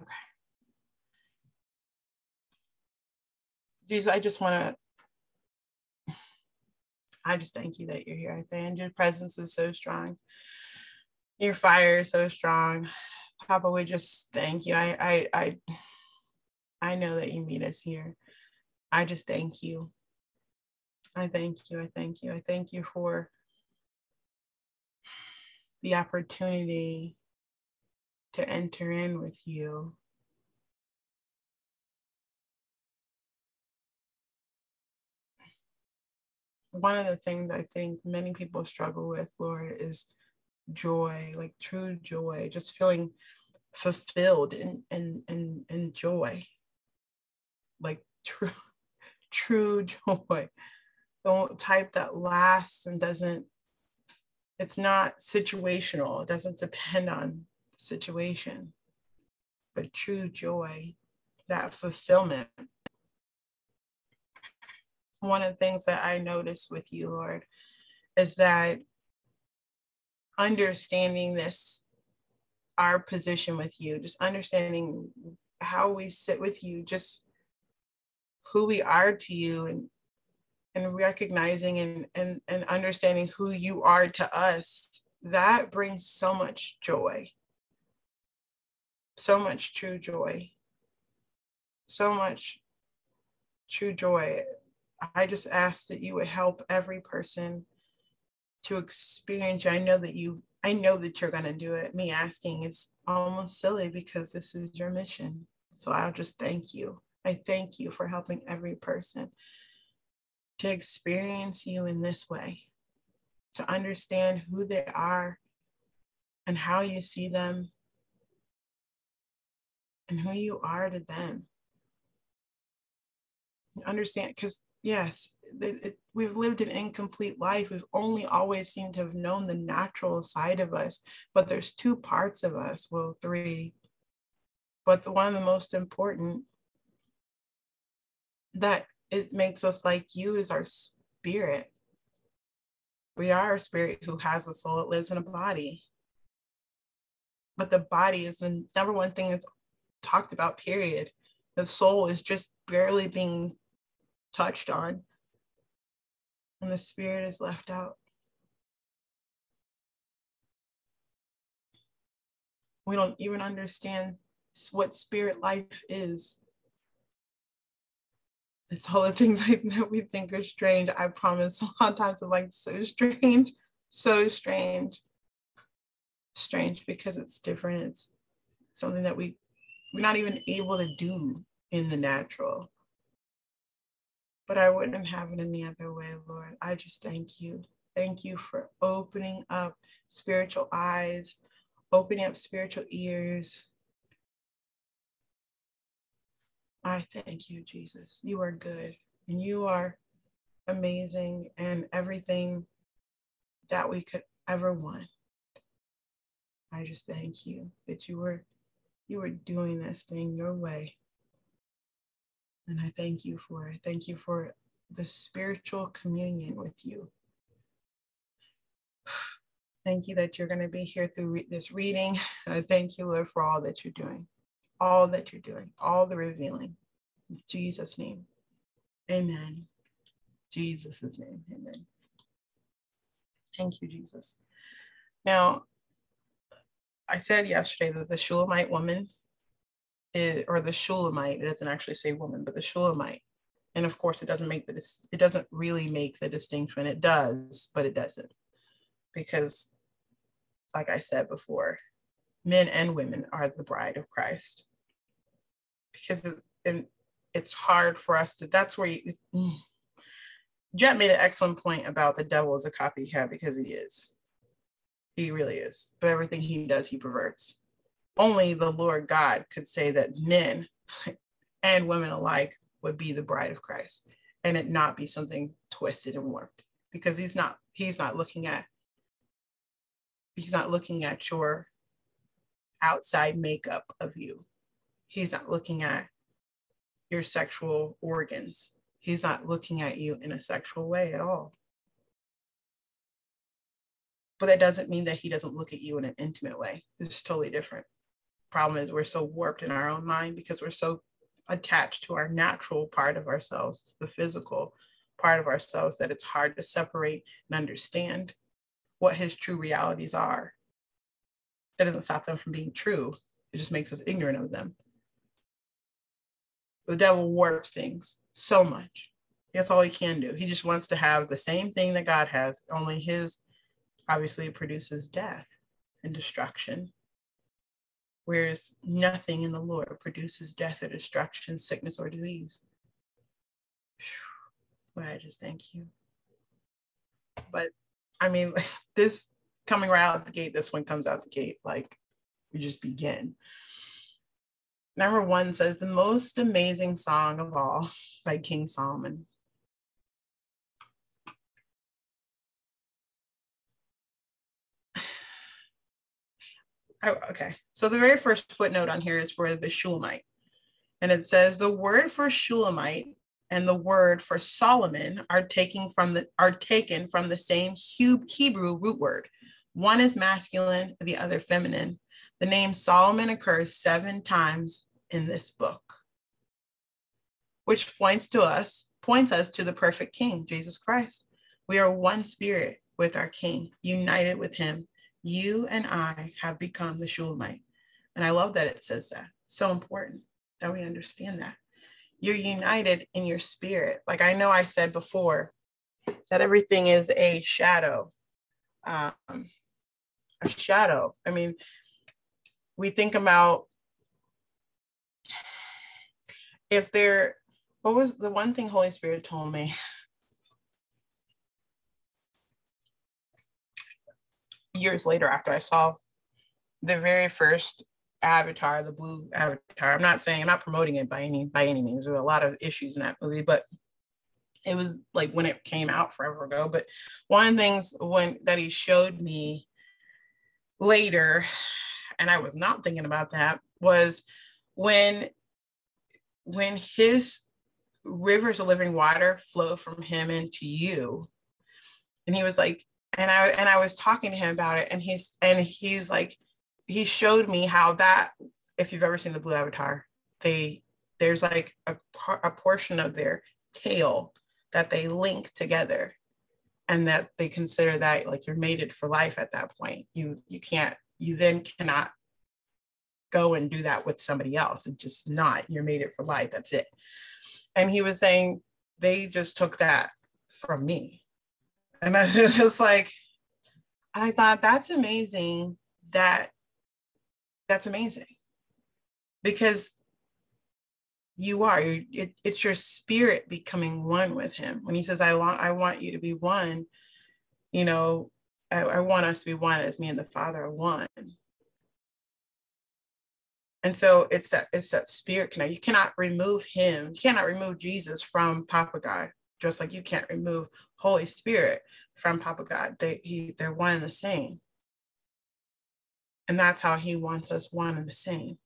Okay. Jesus, I just wanna, I just thank you that you're here. I thank your presence is so strong. Your fire is so strong. Papa, we just thank you. I I I I know that you meet us here. I just thank you. I thank you. I thank you. I thank you for the opportunity to enter in with you. One of the things I think many people struggle with, Lord, is joy, like true joy, just feeling fulfilled and and and, and joy like true true joy. Don't type that lasts and doesn't it's not situational. It doesn't depend on the situation. But true joy that fulfillment. One of the things that i notice with you lord is that understanding this our position with you just understanding how we sit with you just who we are to you and and recognizing and, and, and understanding who you are to us, that brings so much joy. So much true joy. So much true joy. I just ask that you would help every person to experience you. I know that you, I know that you're going to do it. Me asking is almost silly because this is your mission. So I'll just thank you. I thank you for helping every person to experience you in this way, to understand who they are and how you see them and who you are to them. Understand, because yes, it, it, we've lived an incomplete life. We've only always seemed to have known the natural side of us, but there's two parts of us, well, three. But the one the most important that it makes us like you is our spirit. We are a spirit who has a soul, it lives in a body. But the body is the number one thing that's talked about, period. The soul is just barely being touched on, and the spirit is left out. We don't even understand what spirit life is it's all the things that we think are strange. I promise a lot of times we're like so strange. so strange. Strange because it's different. It's something that we we're not even able to do in the natural. But I wouldn't have it any other way, Lord. I just thank you. Thank you for opening up spiritual eyes, opening up spiritual ears. I thank you, Jesus. You are good and you are amazing and everything that we could ever want. I just thank you that you were you were doing this thing your way. And I thank you for it. Thank you for the spiritual communion with you. Thank you that you're going to be here through re- this reading. I thank you, Lord, for all that you're doing, all that you're doing, all the revealing. In Jesus' name. Amen. Jesus' name. Amen. Thank you, Jesus. Now, I said yesterday that the Shulamite woman, is, or the Shulamite, it doesn't actually say woman, but the Shulamite. And of course, it doesn't make the it doesn't really make the distinction. It does, but it doesn't, because, like I said before, men and women are the bride of Christ. Because it, and it's hard for us to. That's where you. Mm. Jet made an excellent point about the devil is a copycat because he is. He really is. But everything he does, he perverts. Only the Lord God could say that men and women alike would be the bride of Christ and it not be something twisted and warped because he's not he's not looking at he's not looking at your outside makeup of you. He's not looking at your sexual organs. He's not looking at you in a sexual way at all. But that doesn't mean that he doesn't look at you in an intimate way. It's totally different. Problem is, we're so warped in our own mind because we're so attached to our natural part of ourselves, the physical part of ourselves, that it's hard to separate and understand what his true realities are. That doesn't stop them from being true, it just makes us ignorant of them. The devil warps things so much. That's all he can do. He just wants to have the same thing that God has, only his obviously produces death and destruction. Whereas nothing in the Lord produces death or destruction, sickness or disease. Well, I just thank you. But I mean, this coming right out the gate, this one comes out the gate like we just begin. Number one says, the most amazing song of all by King Solomon. I, okay, so the very first footnote on here is for the Shulamite. And it says the word for Shulamite and the word for Solomon are taken from the are taken from the same Hebrew root word. One is masculine, the other feminine. The name Solomon occurs seven times in this book, which points to us, points us to the perfect King, Jesus Christ. We are one spirit with our King, united with him. You and I have become the Shulamite. And I love that it says that. So important that we understand that. You're united in your spirit. Like I know I said before that everything is a shadow. Um, a shadow. I mean, we think about if there, what was the one thing Holy Spirit told me? years later after I saw the very first avatar, the blue avatar. I'm not saying I'm not promoting it by any by any means. There were a lot of issues in that movie, but it was like when it came out forever ago. But one of the things when that he showed me later, and I was not thinking about that, was when when his rivers of living water flow from him into you. And he was like and i and i was talking to him about it and he's and he's like he showed me how that if you've ever seen the blue avatar they there's like a, a portion of their tail that they link together and that they consider that like you're mated for life at that point. You you can't you then cannot go and do that with somebody else. It's just not. You're made it for life. That's it. And he was saying they just took that from me. And I was just like, I thought that's amazing that that's amazing because you are it, it's your spirit becoming one with him when he says i want i want you to be one you know I, I want us to be one as me and the father are one. And so it's that it's that spirit connect. You cannot remove him. You cannot remove jesus from papa god just like you can't remove holy spirit from papa god. They he, they're one and the same. And that's how he wants us one and the same.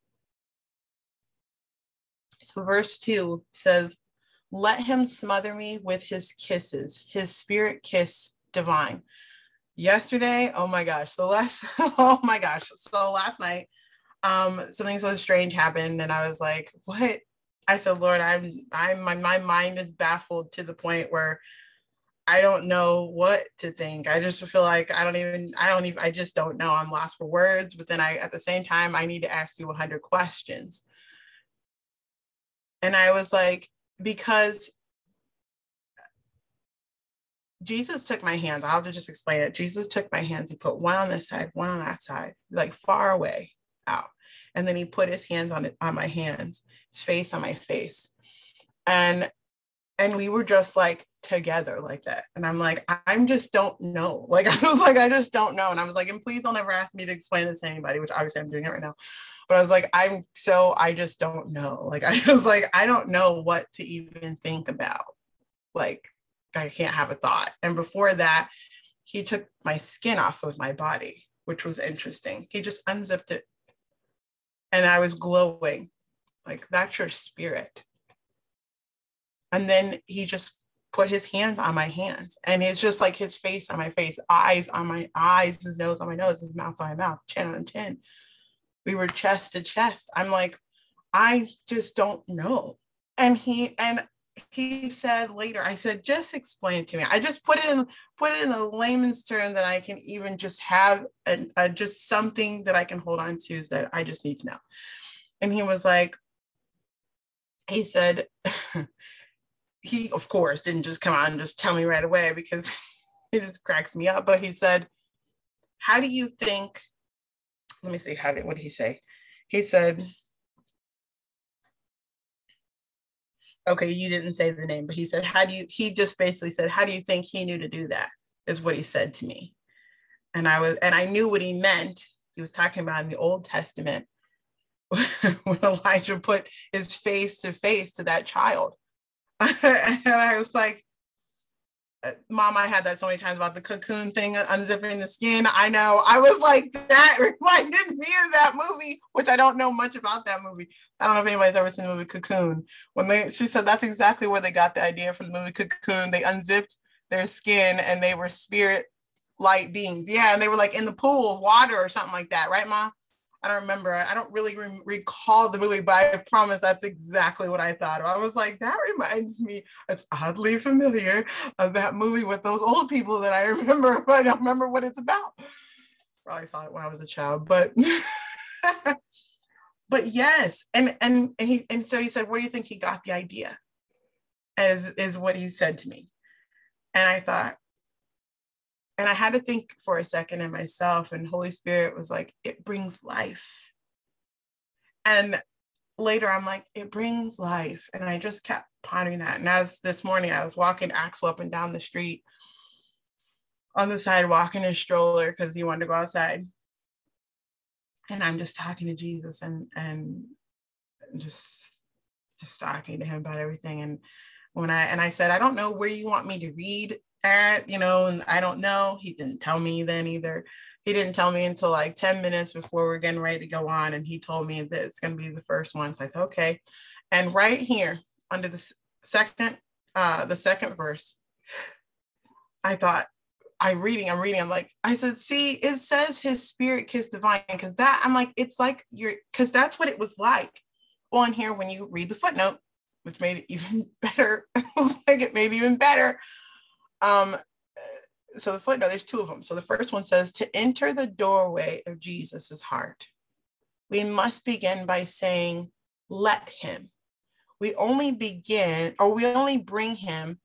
So, verse 2 says, Let him smother me with his kisses, his spirit kiss divine. Yesterday, oh my gosh. So, last, oh my gosh. So, last night, um, something so strange happened, and I was like, What? I said, Lord, I'm, I'm, my, my mind is baffled to the point where I don't know what to think. I just feel like I don't even, I don't even, I just don't know. I'm lost for words. But then I, at the same time, I need to ask you 100 questions. And I was like, because Jesus took my hands. I'll have to just explain it. Jesus took my hands. He put one on this side, one on that side, like far away out. And then he put his hands on it on my hands, his face on my face. And and we were just like together like that. And I'm like, I'm just don't know. Like I was like, I just don't know. And I was like, and please don't ever ask me to explain this to anybody, which obviously I'm doing it right now. But I was like, I'm so I just don't know. Like I was like, I don't know what to even think about. Like I can't have a thought. And before that, he took my skin off of my body, which was interesting. He just unzipped it. And I was glowing. Like that's your spirit. And then he just put his hands on my hands. And it's just like his face on my face, eyes on my eyes, his nose on my nose, his mouth on my mouth, chin on chin. We were chest to chest. I'm like, I just don't know. And he and he said later, I said, just explain it to me. I just put it in put it in a layman's term that I can even just have a, a just something that I can hold on to that I just need to know. And he was like, he said, he of course didn't just come out and just tell me right away because it just cracks me up. But he said, How do you think? Let me see, how did what did he say? He said, Okay, you didn't say the name, but he said, How do you he just basically said, How do you think he knew to do that? Is what he said to me. And I was, and I knew what he meant. He was talking about in the Old Testament when Elijah put his face to face to that child and I was like, Uh, mom, I had that so many times about the cocoon thing, uh, unzipping the skin. I know. I was like, that reminded me of that movie, which I don't know much about that movie. I don't know if anybody's ever seen the movie Cocoon. When they, she said that's exactly where they got the idea for the movie Cocoon. They unzipped their skin and they were spirit light beings. Yeah, and they were like in the pool of water or something like that, right, Mom? I don't remember. I don't really re- recall the movie, but I promise that's exactly what I thought. I was like, that reminds me. It's oddly familiar of that movie with those old people that I remember, but I don't remember what it's about. Probably saw it when I was a child, but but yes, and and and he and so he said, where do you think he got the idea? As is what he said to me, and I thought, and I had to think for a second in myself, and Holy Spirit was like, it brings life. And later I'm like, it brings life. And I just kept pondering that. And as this morning I was walking Axel up and down the street on the sidewalk in his stroller because he wanted to go outside. And I'm just talking to Jesus and and just just talking to him about everything. And when I and I said, I don't know where you want me to read at, you know, and I don't know. He didn't tell me then either. He didn't tell me until like 10 minutes before we're getting ready to go on. And he told me that it's going to be the first one. So I said, okay. And right here under the second, uh, the second verse, I thought, I'm reading, I'm reading, I'm like, I said, see, it says his spirit kissed divine. Cause that, I'm like, it's like you're, cause that's what it was like. In here, when you read the footnote, which made it even better, I was like, it made it even better. Um, so the footnote, there's two of them. So the first one says to enter the doorway of Jesus's heart, we must begin by saying, let him. We only begin, or we only bring him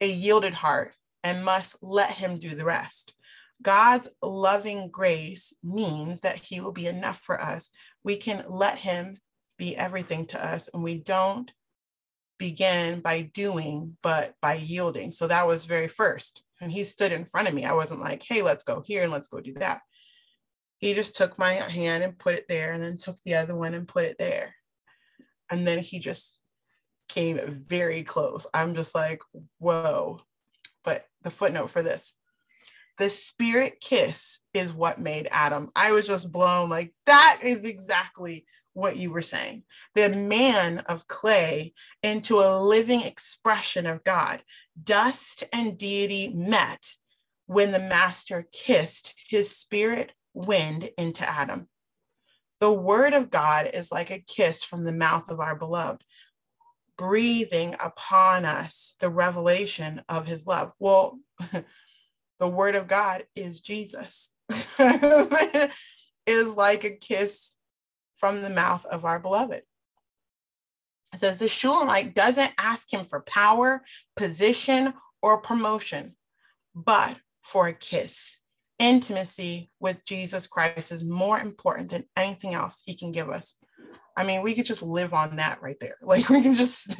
a yielded heart and must let him do the rest. God's loving grace means that he will be enough for us. We can let him be everything to us, and we don't begin by doing, but by yielding. So that was very first. And he stood in front of me. I wasn't like, hey, let's go here and let's go do that. He just took my hand and put it there, and then took the other one and put it there. And then he just came very close. I'm just like, whoa. But the footnote for this the spirit kiss is what made Adam. I was just blown like, that is exactly what you were saying. The man of clay into a living expression of God. Dust and deity met when the master kissed his spirit wind into Adam. The word of God is like a kiss from the mouth of our beloved, breathing upon us the revelation of his love. Well, the word of God is Jesus. is like a kiss from the mouth of our beloved. It says the Shulamite doesn't ask him for power, position, or promotion, but for a kiss. Intimacy with Jesus Christ is more important than anything else he can give us. I mean, we could just live on that right there. Like we can just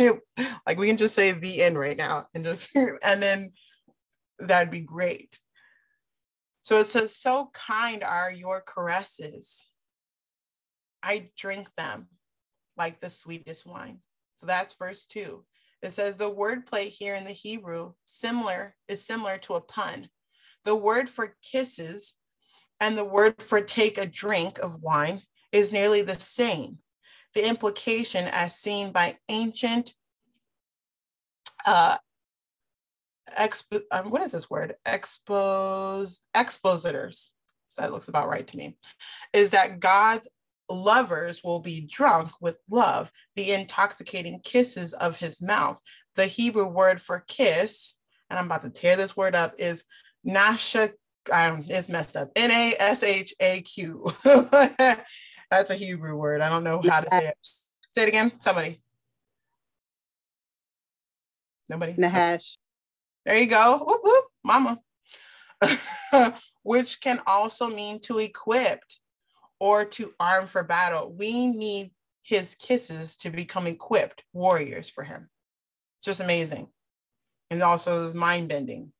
like we can just say the end right now and just and then that'd be great. So it says, So kind are your caresses. I drink them like the sweetest wine. So that's verse two. It says the word play here in the Hebrew similar is similar to a pun. The word for kisses and the word for take a drink of wine is nearly the same. The implication, as seen by ancient uh, expo, um, what is this word? Expose expositors. So that looks about right to me. Is that God's lovers will be drunk with love, the intoxicating kisses of his mouth. The Hebrew word for kiss, and I'm about to tear this word up, is nasha. Um, it's messed up. N A S H A Q. That's a Hebrew word. I don't know how to say it. Say it again. Somebody. Nobody. Nahash. There you go. Whoop, whoop, mama. Which can also mean to equipped or to arm for battle. We need his kisses to become equipped warriors for him. It's just amazing. And also is mind bending.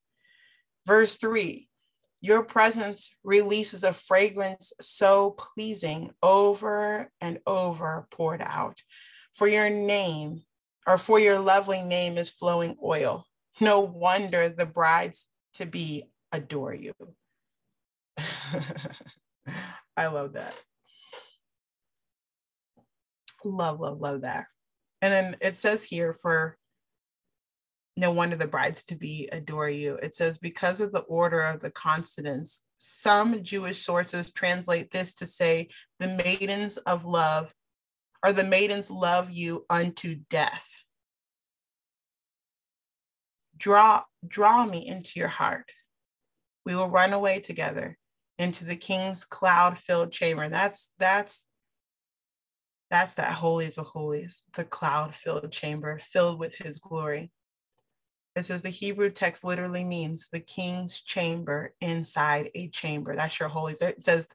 Verse three, your presence releases a fragrance so pleasing over and over poured out. For your name, or for your lovely name is flowing oil. No wonder the brides to be adore you. I love that. Love, love, love that. And then it says here for no wonder the brides to be adore you. It says, because of the order of the consonants, some Jewish sources translate this to say, the maidens of love, or the maidens love you unto death draw draw me into your heart we will run away together into the king's cloud filled chamber. That's that's that's that holies of holies the cloud filled chamber filled with his glory. It says the hebrew text literally means the king's chamber inside a chamber. That's your holies. It says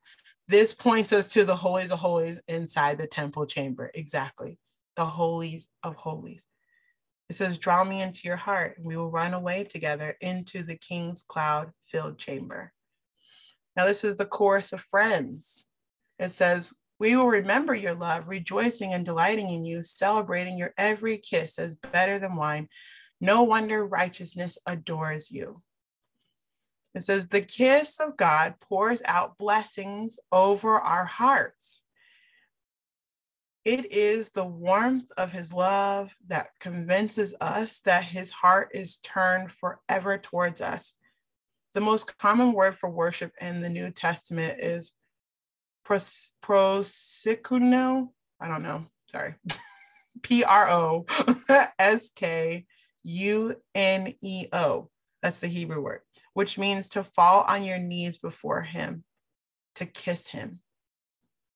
this points us to the holies of holies inside the temple chamber. Exactly. The holies of holies. It says, Draw me into your heart. We will run away together into the king's cloud filled chamber. Now, this is the chorus of friends. It says, We will remember your love, rejoicing and delighting in you, celebrating your every kiss as better than wine. No wonder righteousness adores you. It says, The kiss of God pours out blessings over our hearts. It is the warmth of his love that convinces us that his heart is turned forever towards us. The most common word for worship in the New Testament is pros- prosikuno. I don't know. Sorry. P R O S K U N E O. That's the Hebrew word, which means to fall on your knees before him, to kiss him.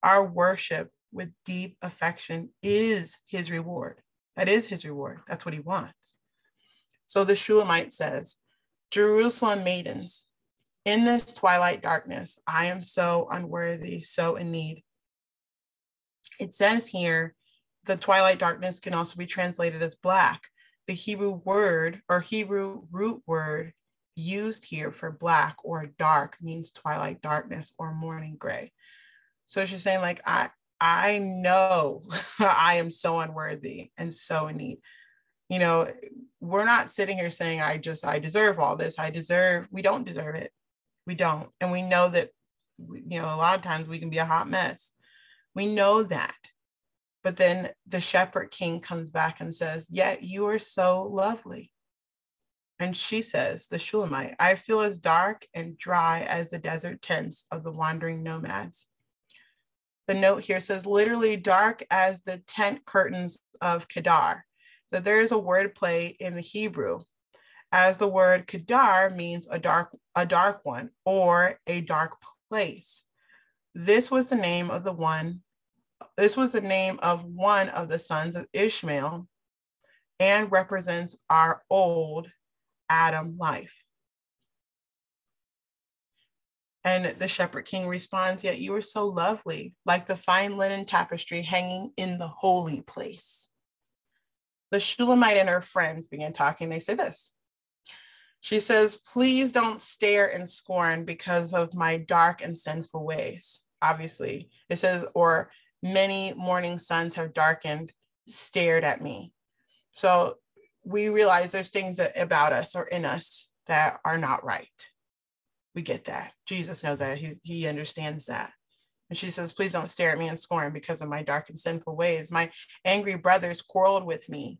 Our worship with deep affection is his reward. That is his reward. That's what he wants. So the Shulamite says, Jerusalem maidens, In this twilight darkness, I am so unworthy, so in need. It says here, the twilight darkness can also be translated as black. The Hebrew word or Hebrew root word used here for black or dark means twilight darkness or morning gray. So she's saying, like, I I know I am so unworthy and so in need. You know, we're not sitting here saying, I just, I deserve all this. I deserve, we don't deserve it. We don't. And we know that, you know, a lot of times we can be a hot mess. We know that. But then the shepherd king comes back and says, Yet you are so lovely. And she says, the Shulamite, I feel as dark and dry as the desert tents of the wandering nomads. The note here says, literally dark as the tent curtains of Kedar. So there is a word play in the Hebrew, as the word Kedar means a dark, a dark one or a dark place. This was the name of the one, this was the name of one of the sons of Ishmael and represents our old Adam life. And the shepherd king responds, Yet you are so lovely, like the fine linen tapestry hanging in the holy place. The Shulamite and her friends begin talking. They say this. She says, Please don't stare in scorn because of my dark and sinful ways. Obviously, it says, Or many morning suns have darkened, stared at me. So we realize there's things that, about us or in us that are not right. We get that. Jesus knows that. He's, he understands that. And she says, Please don't stare at me in scorn because of my dark and sinful ways. My angry brothers quarreled with me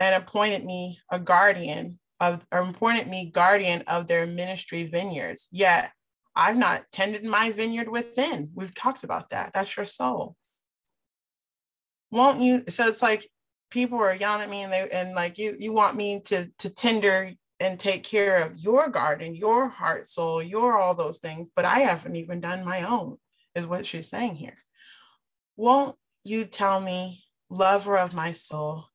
and appointed me a guardian of, or appointed me guardian of their ministry vineyards. Yet I've not tended my vineyard within. We've talked about that. That's your soul. Won't you? So it's like people are yelling at me and they and like you you want me to to tender and take care of your garden, your heart, soul, your all those things, but I haven't even done my own, is what she's saying here. Won't you tell me, lover of my soul,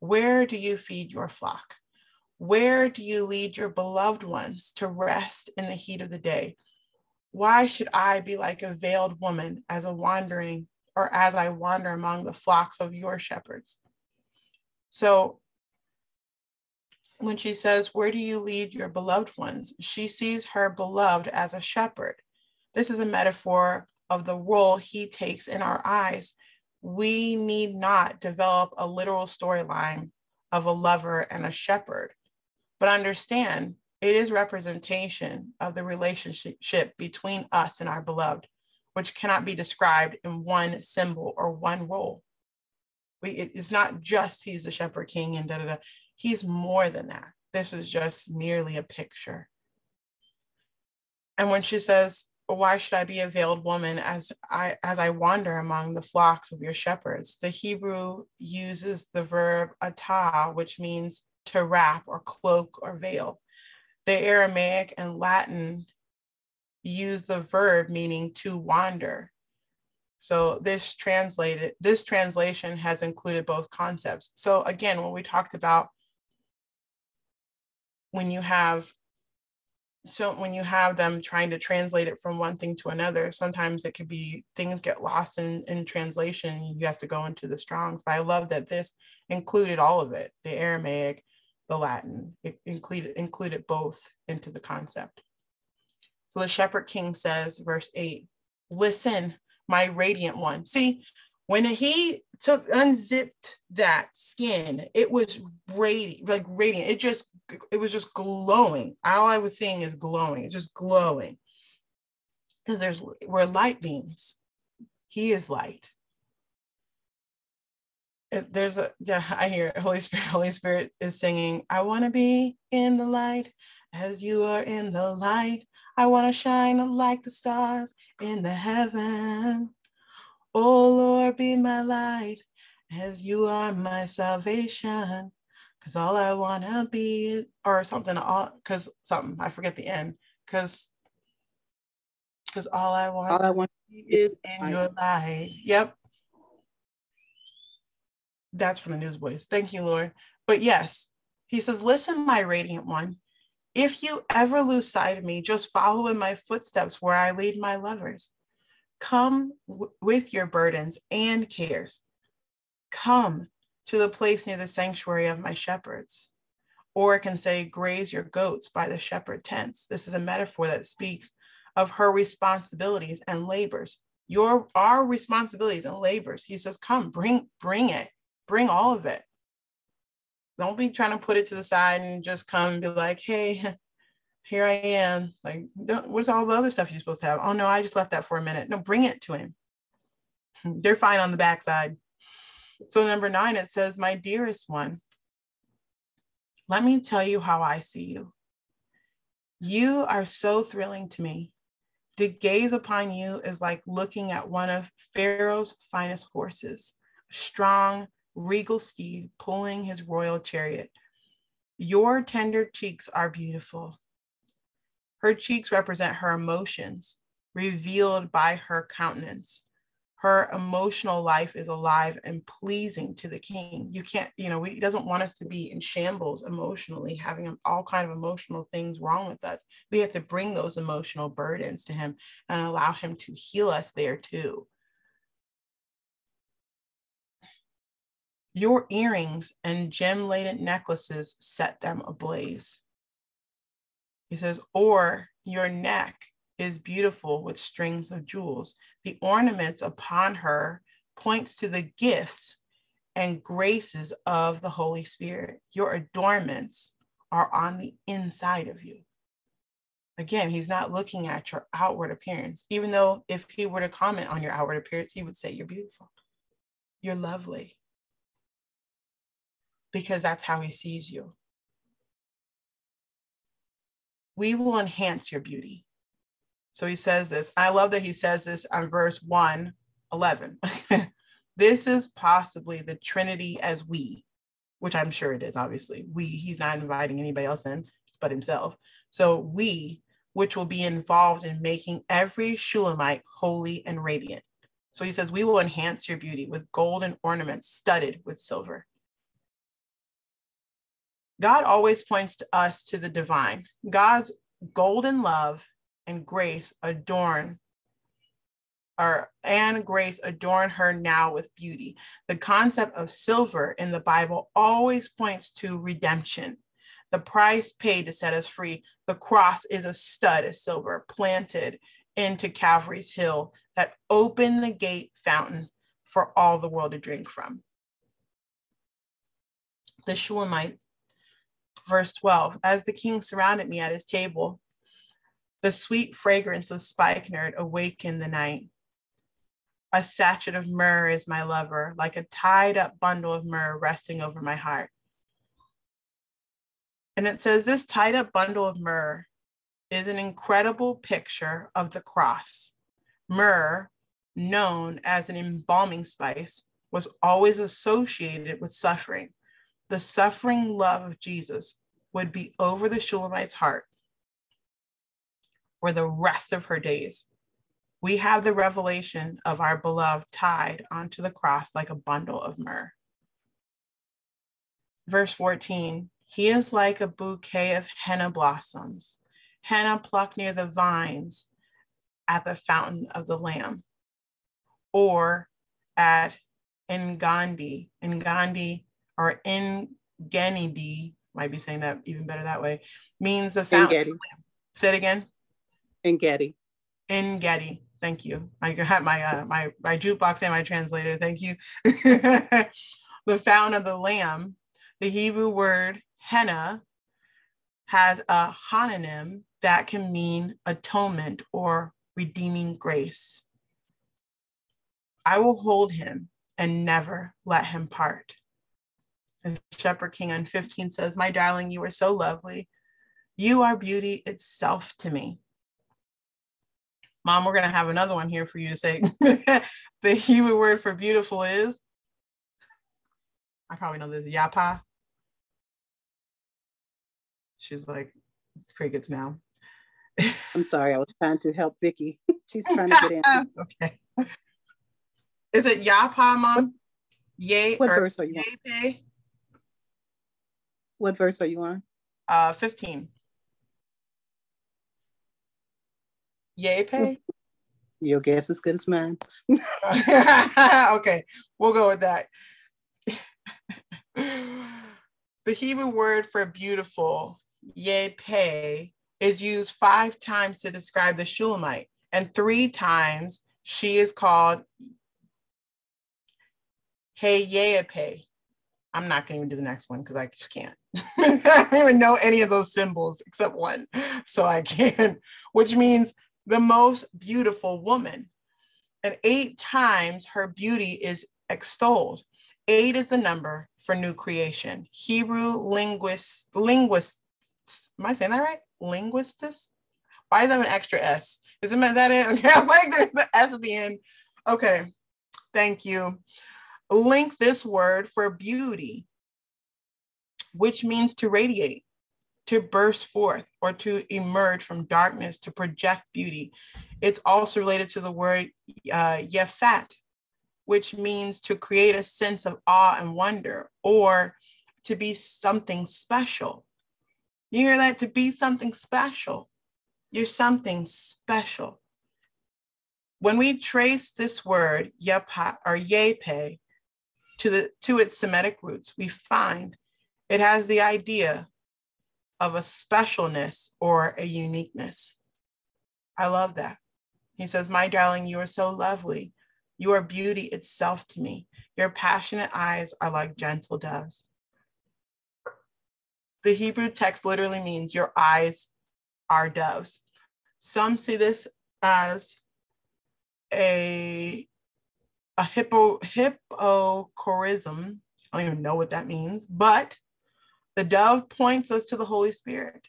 where do you feed your flock? Where do you lead your beloved ones to rest in the heat of the day? Why should I be like a veiled woman as a wandering or as I wander among the flocks of your shepherds? So when she says, Where do you lead your beloved ones? She sees her beloved as a shepherd. This is a metaphor of the role he takes in our eyes. We need not develop a literal storyline of a lover and a shepherd, but understand it is representation of the relationship between us and our beloved, which cannot be described in one symbol or one role. We, it's not just he's the shepherd king and da da da. He's more than that. This is just merely a picture. And when she says, why should I be a veiled woman as I as I wander among the flocks of your shepherds? The Hebrew uses the verb atah, which means to wrap or cloak or veil. The Aramaic and Latin use the verb meaning to wander. So this translated, this translation has included both concepts. So again, when we talked about when you have so when you have them trying to translate it from one thing to another, sometimes it could be things get lost in, in translation. You have to go into the Strongs. But I love that this included all of it, the Aramaic, the Latin, it included included both into the concept. So the shepherd king says, verse 8, listen, my radiant one. See, when he took unzipped that skin, it was radiant, like radiant. It just it was just glowing. All I was seeing is glowing. It's just glowing. Because there's we're light beams. He is light. There's a yeah, I hear Holy Spirit, Holy Spirit is singing, I want to be in the light as you are in the light. I want to shine like the stars in the heaven. Oh Lord, be my light as you are my salvation. Cause all I want to be, or something, all because something, I forget the end. Cause because all I want, all I want is in your light. Yep. That's from the Newsboys. Thank you, Lord. But yes, he says, Listen, my radiant one, If you ever lose sight of me, just follow in my footsteps where I lead my lovers. Come w- with your burdens and cares. Come to the place near the sanctuary of my shepherds. Or it can say, graze your goats by the shepherd tents. This is a metaphor that speaks of her responsibilities and labors. Your our responsibilities and labors. He says, come, bring, bring it, bring all of it. Don't be trying to put it to the side and just come and be like, hey, here I am. Like, what's all the other stuff you're supposed to have? Oh no, I just left that for a minute. No, bring it to him. They're fine on the backside. So number nine, it says, my dearest one, let me tell you how I see you. You are so thrilling to me. To gaze upon you is like looking at one of Pharaoh's finest horses, a strong, regal steed pulling his royal chariot. Your tender cheeks are beautiful. Her cheeks represent her emotions, revealed by her countenance her emotional life is alive and pleasing to the king. You can't you know he doesn't want us to be in shambles emotionally having all kind of emotional things wrong with us. We have to bring those emotional burdens to him and allow him to heal us there too. Your earrings and gem laden necklaces set them ablaze. He says or your neck is beautiful with strings of jewels. The ornaments upon her points to the gifts and graces of the Holy Spirit. Your adornments are on the inside of you. Again, he's not looking at your outward appearance, even though if he were to comment on your outward appearance, he would say, You're beautiful, you're lovely, because that's how he sees you. We will enhance your beauty. So he says this. I love that he says this on verse 1 11. this is possibly the Trinity as we, which I'm sure it is, obviously. We, he's not inviting anybody else in but himself. So we, which will be involved in making every Shulamite holy and radiant. So he says, We will enhance your beauty with golden ornaments studded with silver. God always points to us to the divine. God's golden love and grace adorn or and grace adorn her now with beauty. The concept of silver in the Bible always points to redemption. The price paid to set us free. The cross is a stud of silver planted into Calvary's hill that opened the gate fountain for all the world to drink from. The Shulamite, verse 12, as the king surrounded me at his table, the sweet fragrance of spikenard awakened the night. A sachet of myrrh is my lover, like a tied up bundle of myrrh resting over my heart. And it says this tied up bundle of myrrh is an incredible picture of the cross. Myrrh, known as an embalming spice, was always associated with suffering. The suffering love of Jesus would be over the Shulamite's heart for the rest of her days. We have the revelation of our beloved tied onto the cross like a bundle of myrrh. Verse 14 He is like a bouquet of henna blossoms, henna plucked near the vines at the fountain of the Lamb, or at Engandi, Engandi, or Enganidi, might be saying that even better that way, means the fountain. Say it again. Engedi. In Getty. Thank you. I had my uh, my my jukebox and my translator. Thank you. the fountain of the lamb. The Hebrew word henna has a homonym that can mean atonement or redeeming grace. I will hold him and never let him part. And Shepherd King on 15 says, My darling, you are so lovely. You are beauty itself to me. Mom, we're going to have another one here for you to say. the Hebrew word for beautiful is, I probably know this, yapa. She's like crickets now. I'm sorry, I was trying to help Vicky. She's trying to get in. okay. Is it yapa, Mom? Yay. What verse are you on? What verse are you on? Uh, 15. Yay pay? Your guess is good as mine. okay, we'll go with that. the Hebrew word for beautiful, pay, is used five times to describe the Shulamite, and three times she is called Heyepe. I'm not going to even do the next one because I just can't. I don't even know any of those symbols except one. So I can't. which means the most beautiful woman. And eight times her beauty is extolled. Eight is the number for new creation. Hebrew linguist, linguists, am I saying that right? Linguists? Why is that an extra S? Is, it, is that it? Okay, I'm like there's the S at the end. Okay, thank you. Link this word for beauty, which means to radiate, to burst forth, or to emerge from darkness, to project beauty. It's also related to the word uh, yefat, which means to create a sense of awe and wonder, or to be something special. You hear that? To be something special. You're something special. When we trace this word, yepa or yepe, to, the, to its Semitic roots, we find it has the idea of a specialness or a uniqueness. I love that. He says, My darling, you are so lovely. You are beauty itself to me. Your passionate eyes are like gentle doves. The Hebrew text literally means your eyes are doves. Some see this as a a hippo hippocorism. I don't even know what that means, but the dove points us to the Holy Spirit.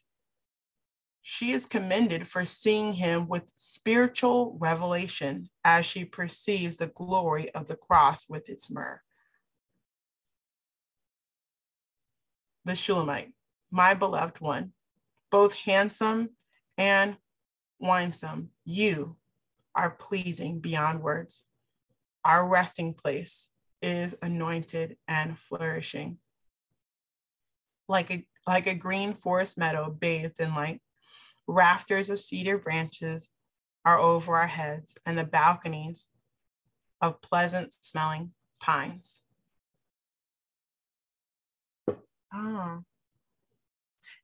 She is commended for seeing him with spiritual revelation as she perceives the glory of the cross with its myrrh. The Shulamite, my beloved one, both handsome and winsome, you are pleasing beyond words our resting place is anointed and flourishing. Like a, like a green forest meadow bathed in light, rafters of cedar branches are over our heads, and the balconies of pleasant smelling pines. Oh.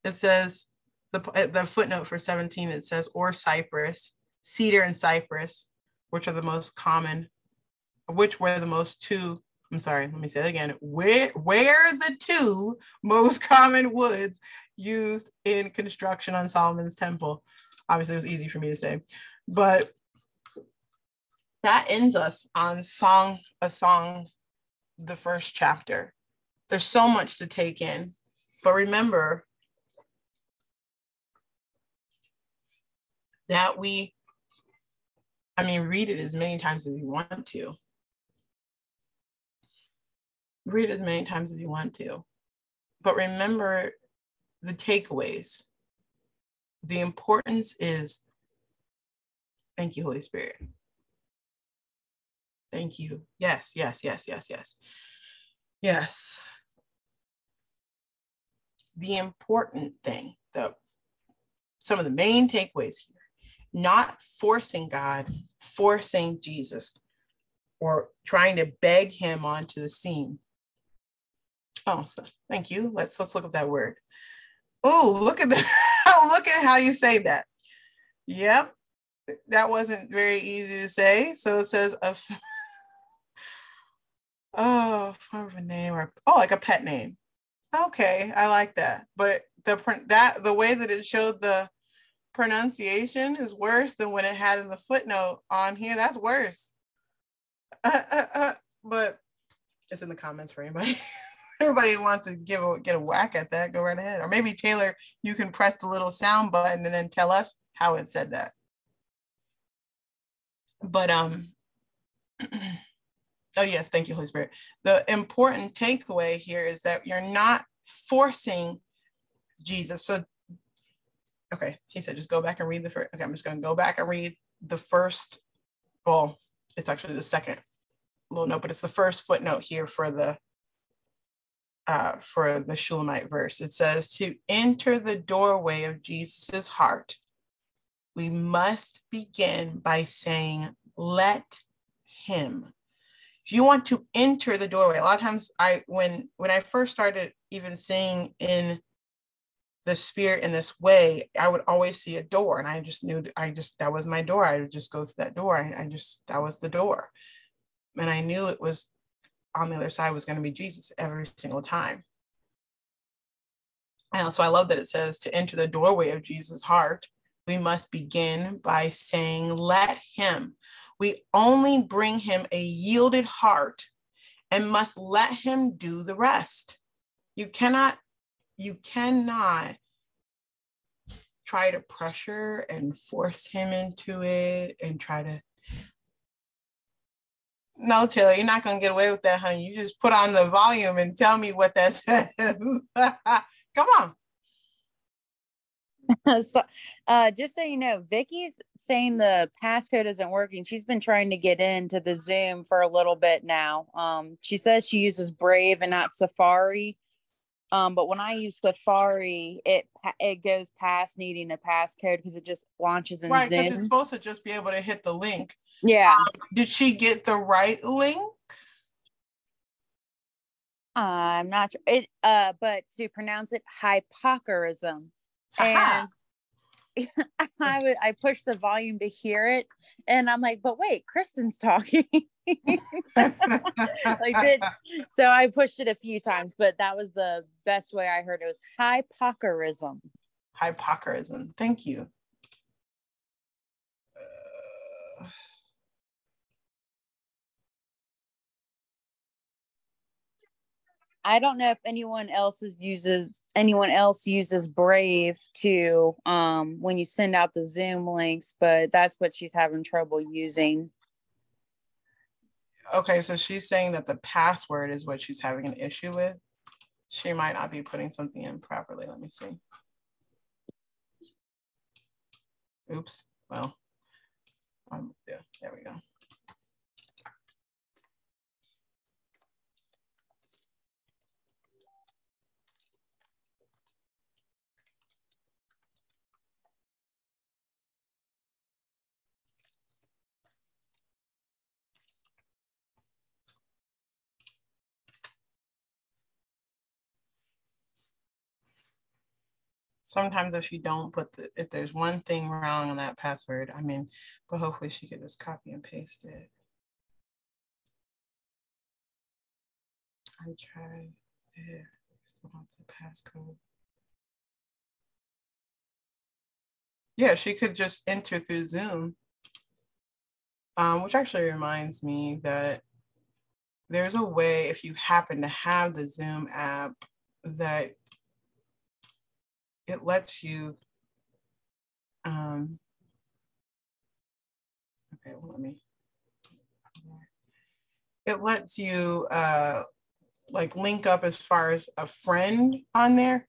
It says, the, the footnote for 17, it says, or cypress, cedar and cypress, which are the most common which were the most two I'm sorry, let me say it again. Where where the two most common woods used in construction on Solomon's temple? Obviously, it was easy for me to say, but that ends us on song a song, the first chapter. There's so much to take in, but remember that we, I mean, read it as many times as we want to read as many times as you want to. But remember the takeaways. The importance is thank you, Holy Spirit. Thank you. Yes, yes, yes, yes, yes. Yes. The important thing, the some of the main takeaways here, not forcing God, forcing Jesus, or trying to beg him onto the scene, Oh, thank you. Let's let's look up that word. Oh, look at the look at how you say that. Yep, that wasn't very easy to say. So it says a oh form of a name or oh like a pet name. Okay, I like that. But the print that the way that it showed the pronunciation is worse than what it had in the footnote on here. That's worse. Uh, uh, uh, but it's in the comments for anybody. everybody wants to give a, get a whack at that, go right ahead. Or maybe Taylor, you can press the little sound button and then tell us how it said that. But um, oh yes, thank you, Holy Spirit. The important takeaway here is that you're not forcing Jesus. So, okay, he said just go back and read the first. Okay, I'm just going to go back and read the first. Well, it's actually the second little note, but it's the first footnote here for the uh, for the Shulamite verse. It says, To enter the doorway of Jesus's heart we must begin by saying, let him. If you want to enter the doorway, a lot of times I when when I first started even seeing in the spirit in this way, I would always see a door. And I just knew I just that was my door. I would just go through that door. I, I just that was the door. And I knew it was on the other side was going to be Jesus every single time. And so I love that it says to enter the doorway of Jesus' heart, we must begin by saying, Let him. We only bring him a yielded heart and must let him do the rest. You cannot, you cannot try to pressure and force him into it and try to no, Taylor, you're not gonna get away with that, honey. You just put on the volume and tell me what that says. Come on. so, uh, just so you know, Vicky's saying the passcode isn't working. She's been trying to get into the Zoom for a little bit now. Um, she says she uses Brave and not Safari. Um, but when I use Safari, it it goes past needing a passcode because it just launches in right, Zoom. because it's supposed to just be able to hit the link. Yeah. Um, did she get the right link? I'm not sure. It uh, but to pronounce it hypocorism. And I would I pushed the volume to hear it, and I'm like, but wait, Kristen's talking. I did. So I pushed it a few times, but that was the best way I heard it was hypocorism. Hypocorism. Thank you. I don't know if anyone else uses anyone else uses Brave to um when you send out the Zoom links, but that's what she's having trouble using. Okay, so she's saying that the password is what she's having an issue with. She might not be putting something in properly. Let me see. Oops. Well, um, yeah, there we go. Sometimes if you don't put the if there's one thing wrong on that password i mean but hopefully she could just copy and paste it. I tried it. Still wants the passcode. Yeah she could just enter through zoom um, which actually reminds me that there's a way if you happen to have the zoom app that it lets you, um, okay, well, let me, it lets you uh, like link up as far as a friend on there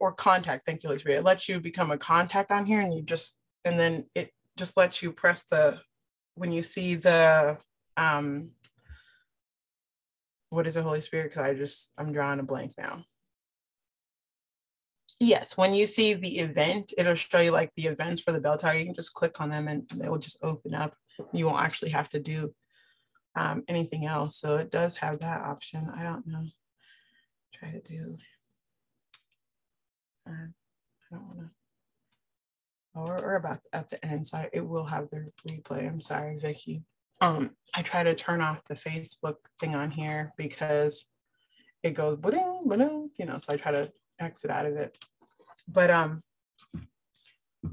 or contact. Thank you, Elizabeth. It lets you become a contact on here and you just, and then it just lets you press the, when you see the, um, what is the Holy Spirit? Because I just, I'm drawing a blank now. Yes, when you see the event, it'll show you like the events for the bell tower. You can just click on them and they will just open up. You won't actually have to do um, anything else. So it does have that option. I don't know. Try to do. Uh, I don't want to. Or, or about at the end, so it will have the replay. I'm sorry, Vicky. Um, I try to turn off the Facebook thing on here because it goes ba-ding, ba-ding, you know, so I try to exit out of it. But um,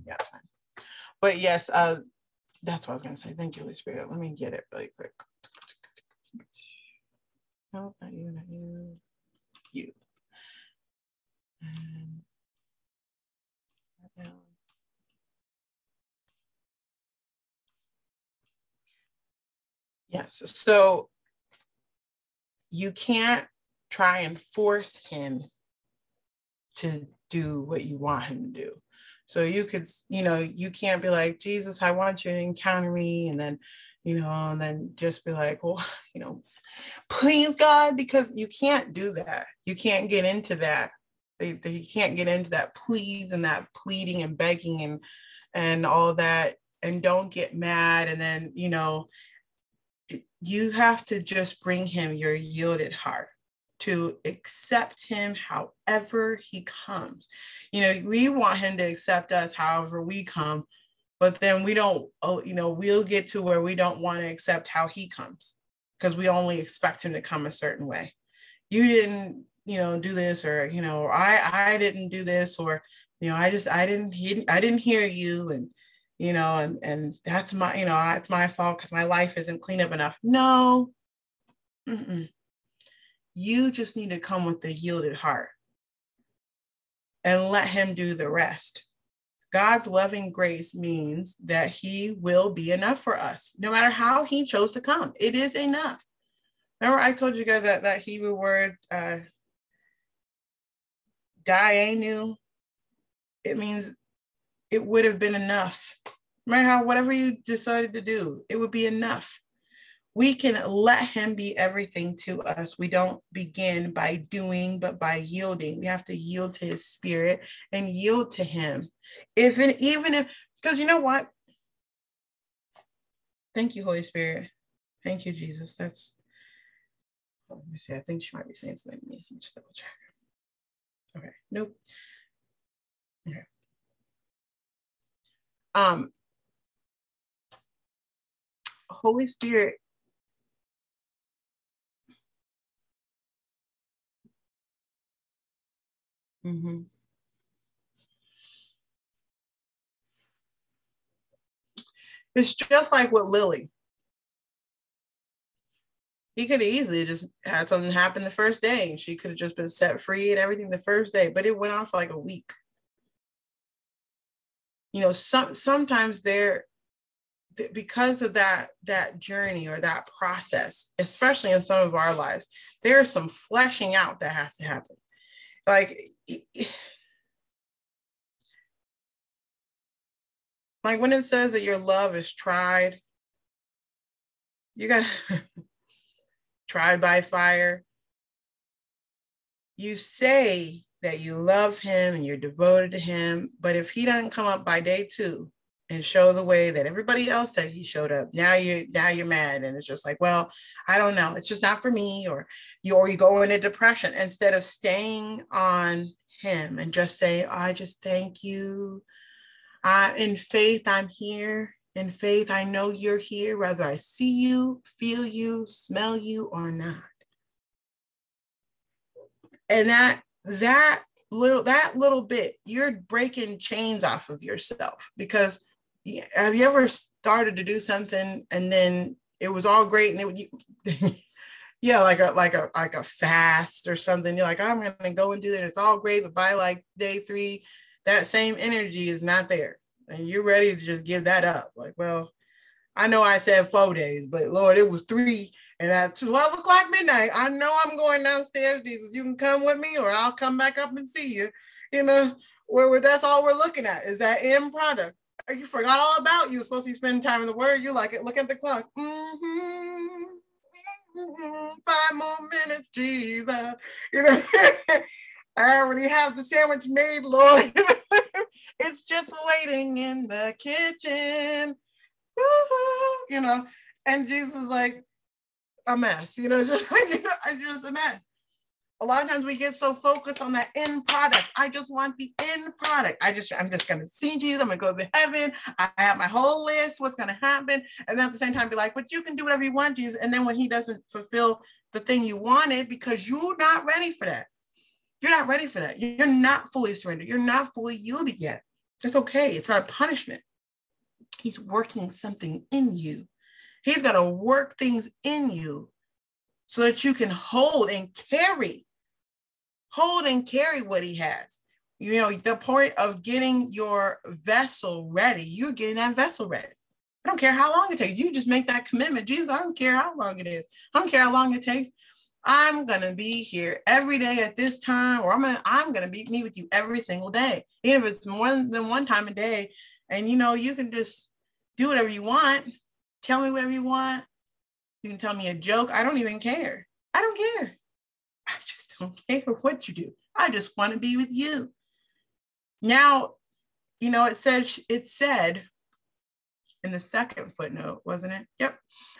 yeah, it's fine. But yes, uh, that's what I was gonna say. Thank you, Holy Spirit. Let me get it really quick. No, not you, not you, you. And Yes, so you can't try and force him to do what you want him to do. So you could, you know, you can't be like, Jesus, I want you to encounter me. And then, you know, and then just be like, well, you know, please God, because you can't do that. You can't get into that. They, they, you can't get into that please and that pleading and begging and and all that and don't get mad and then you know you have to just bring him your yielded heart to accept him however he comes. You know we want him to accept us however we come but then we don't oh you know we'll get to where we don't want to accept how he comes because we only expect him to come a certain way. You didn't you know do this or you know i i didn't do this or you know i just i didn't he, i didn't hear you and you know and and that's my you know it's my fault because my life isn't clean up enough. No. Mm-mm. You just need to come with a yielded heart and let him do the rest God's loving grace means that he will be enough for us, no matter how he chose to come. It is enough. Remember, I told you guys that that Hebrew word, uh, Dayenu, it means it would have been enough. Remember how whatever you decided to do, it would be enough. We can let him be everything to us. We don't begin by doing, but by yielding. We have to yield to his spirit and yield to him. If and even if, because you know what? Thank you, Holy Spirit. Thank you, Jesus. That's let me see. I think she might be saying something to me. Just double check. Okay. Nope. Okay. Um, Holy Spirit. Mm-hmm. It's just like with Lily. He could have easily just had something happen the first day. She could have just been set free and everything the first day, but it went on for like a week. You know, some sometimes there because of that that journey or that process, especially in some of our lives, there's some fleshing out that has to happen. Like like when it says that your love is tried, you got tried by fire. You say that you love him and you're devoted to him, but if he doesn't come up by day two and show the way that everybody else said he showed up, now you now you're mad and it's just like, well, I don't know, it's just not for me, or you or you go into depression instead of staying on him and just say, I just thank you. Uh, in faith, I'm here in faith, I know you're here, whether I see you, feel you, smell you, or not. And that that little that little bit, you're breaking chains off of yourself because have you ever started to do something and then it was all great and it would you, yeah like a like a like a fast or something you're like i'm gonna go and do that it's all great but by like day three that same energy is not there and you're ready to just give that up. Like, well, I know I said four days, but Lord, it was three. And at 12 o'clock midnight, I know I'm going downstairs, Jesus. You can come with me or I'll come back up and see you. You know, where, that's all we're looking at is that end product. You forgot all about you. You're supposed to be spending time in the word. You like it. Look at the clock. Mm-hmm. Five more minutes, Jesus. You know, I already have the sandwich made, Lord. it's just waiting in the kitchen. Woo-hoo, you know, and Jesus is like a mess, you know, just you know, just a mess. A lot of times we get so focused on that end product. I just want the end product. I just, I'm just gonna see Jesus. I'm gonna go to heaven. I have my whole list, what's gonna happen, and then at the same time be like, but you can do whatever you want, Jesus. And then when he doesn't fulfill the thing you wanted because you're not ready for that, you're not ready for that. You're not fully surrendered. You're not fully yielded yet. That's okay. It's not a punishment. He's working something in you. He's got to work things in you so that you can hold and carry, hold and carry what he has. You know, the point of getting your vessel ready, you're getting that vessel ready. I don't care how long it takes. You just make that commitment. Jesus, I don't care how long it is. I don't care how long it takes. I'm gonna be here every day at this time, or I'm gonna I'm gonna be meet with you every single day, even if it's more than one time a day. And you know, you can just do whatever you want. Tell me whatever you want. You can tell me a joke. I don't even care. I don't care. I just don't care what you do. I just want to be with you. Now, you know, it said it said in the second footnote, wasn't it? Yep.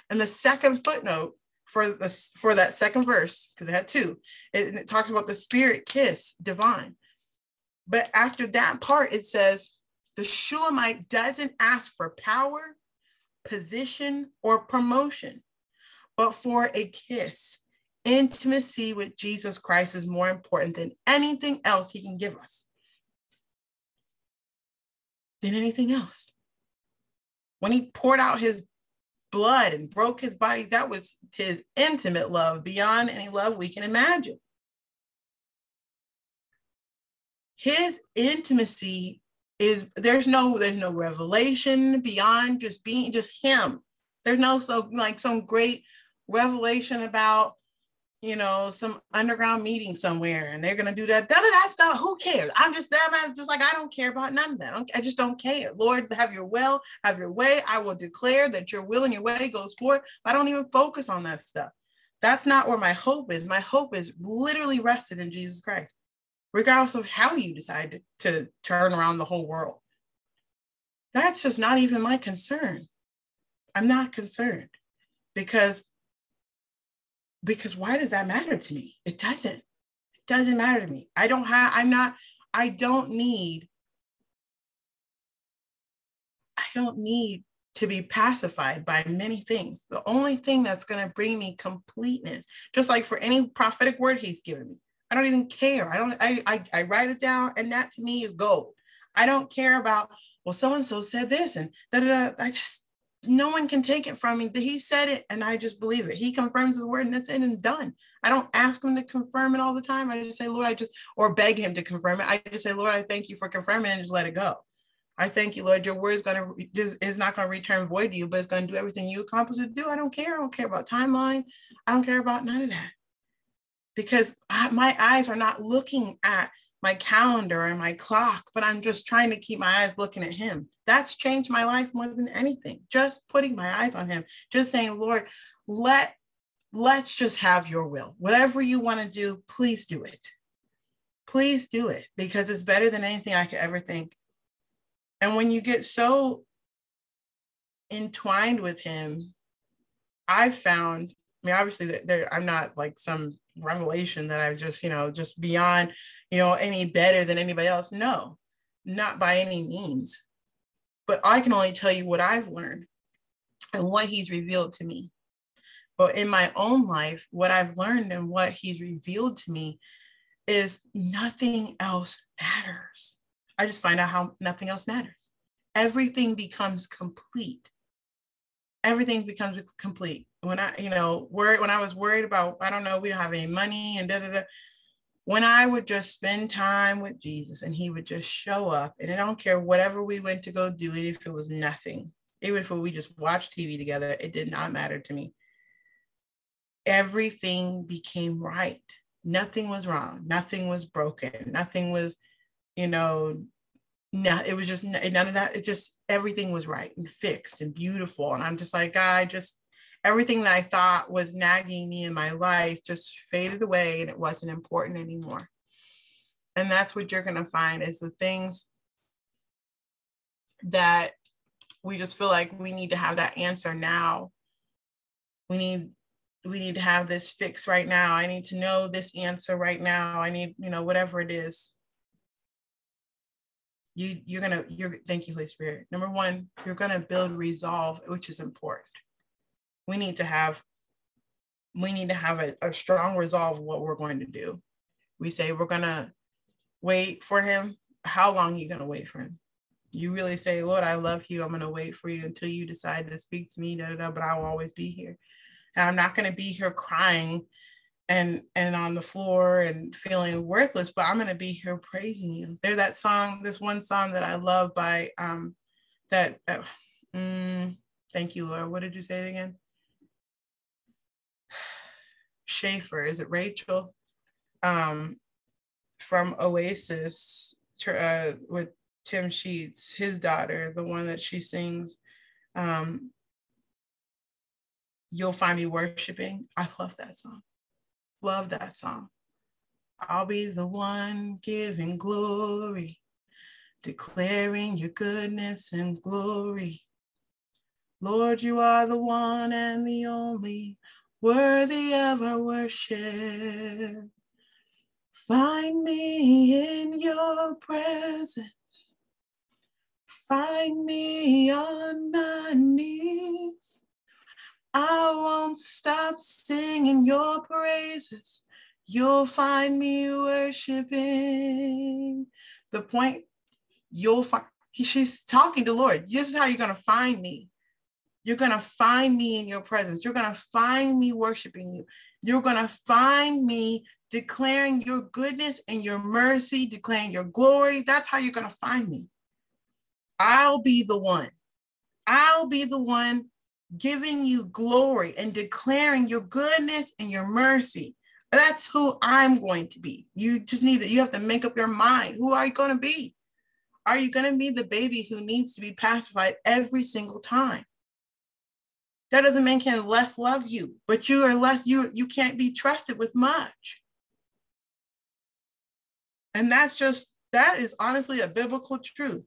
And the second footnote for this for that second verse, because it had two, it, it talks about the spirit kiss divine. But after that part, it says the Shulamite doesn't ask for power, position, or promotion, but for a kiss. Intimacy with Jesus Christ is more important than anything else he can give us. Than anything else. When he poured out his blood and broke his body, that was his intimate love beyond any love we can imagine. His intimacy is there's no there's no revelation beyond just being just him. There's no so like some great revelation about you know, some underground meeting somewhere and they're gonna do that. None of that stuff. Who cares? I'm just them. I'm just like I don't care about none of that. I, just don't care. Lord, have your will, have your way. I will declare that your will and your way goes forth. I don't even focus on that stuff. That's not where my hope is. My hope is literally rested in Jesus Christ, regardless of how you decide to turn around the whole world. That's just not even my concern. I'm not concerned because because why does that matter to me? It doesn't. It doesn't matter to me. I don't have, I'm not, I don't need, I don't need to be pacified by many things. The only thing that's going to bring me completeness, just like for any prophetic word he's given me, I don't even care. I don't, I, I, I write it down and that to me is gold. I don't care about, well, so and so said this and da da da. I just, no one can take it from me. He said it and I just believe it. He confirms his word and it's in and done. I don't ask him to confirm it all the time. I just say, Lord, I just, or beg him to confirm it. I just say, Lord, I thank you for confirming and just let it go. I thank you, Lord. Your word is going to is not going to return void to you, but it's going to do everything you accomplish to do. I don't care. I don't care about timeline. I don't care about none of that because I, my eyes are not looking at my calendar and my clock, but I'm just trying to keep my eyes looking at him. That's changed my life more than anything. Just putting my eyes on him, just saying, Lord, let let's just have your will. Whatever you want to do, please do it. Please do it because it's better than anything I could ever think. And when you get so entwined with him, I've found, I mean, obviously, there, I'm not like some revelation that I was just, you know, just beyond, you know, any better than anybody else. No, not by any means. But I can only tell you what I've learned and what he's revealed to me. But in my own life, what I've learned and what he's revealed to me is nothing else matters. I just find out how nothing else matters. Everything becomes complete. Everything becomes complete when I, you know, worried when I was worried about, I don't know, we don't have any money and da da da. When I would just spend time with Jesus and he would just show up, and I don't care whatever we went to go do, if it was nothing, even if we just watched TV together, it did not matter to me. Everything became right. Nothing was wrong. Nothing was broken. Nothing was, you know, no, it was just none of that. It just everything was right and fixed and beautiful. And I'm just like, I just everything that I thought was nagging me in my life just faded away and it wasn't important anymore. And that's what you're going to find is the things that we just feel like we need to have that answer now. We need we need to have this fix right now. I need to know this answer right now. I need, you know, whatever it is. You you're gonna you're thank you, Holy Spirit. Number one, you're gonna build resolve, which is important we need to have we need to have a, a strong resolve what we're going to do. We say we're gonna wait for him. How long are you gonna wait for him? You really say, Lord, I love you. I'm gonna wait for you until you decide to speak to me, da, da, da, but I will always be here. And I'm not gonna be here crying and and on the floor and feeling worthless, but I'm gonna be here praising you. there that song, this one song that I love by um that uh, mm, thank you, Lord. What did you say it again? Schaefer, is it Rachel? Um, from Oasis uh, with Tim Sheets, his daughter, the one that she sings, um, You'll Find Me Worshiping. I love that song. Love that song. I'll be the one giving glory declaring your goodness and glory. Lord, you are the one and the only worthy of our worship. Find me in your presence. Find me on my knees. I won't stop singing your praises. You'll find me worshiping. The point you'll find, she's talking to Lord. This is how you're going to find me. You're going to find me in your presence. You're going to find me worshiping you. You're going to find me declaring your goodness and your mercy, declaring your glory. That's how you're going to find me. I'll be the one. I'll be the one giving you glory and declaring your goodness and your mercy. That's who I'm going to be. You just need to, you have to make up your mind. Who are you going to be? Are you going to be the baby who needs to be pacified every single time? That doesn't mean can less love you, but you are less, you, you can't be trusted with much. And that's just, that is honestly a biblical truth.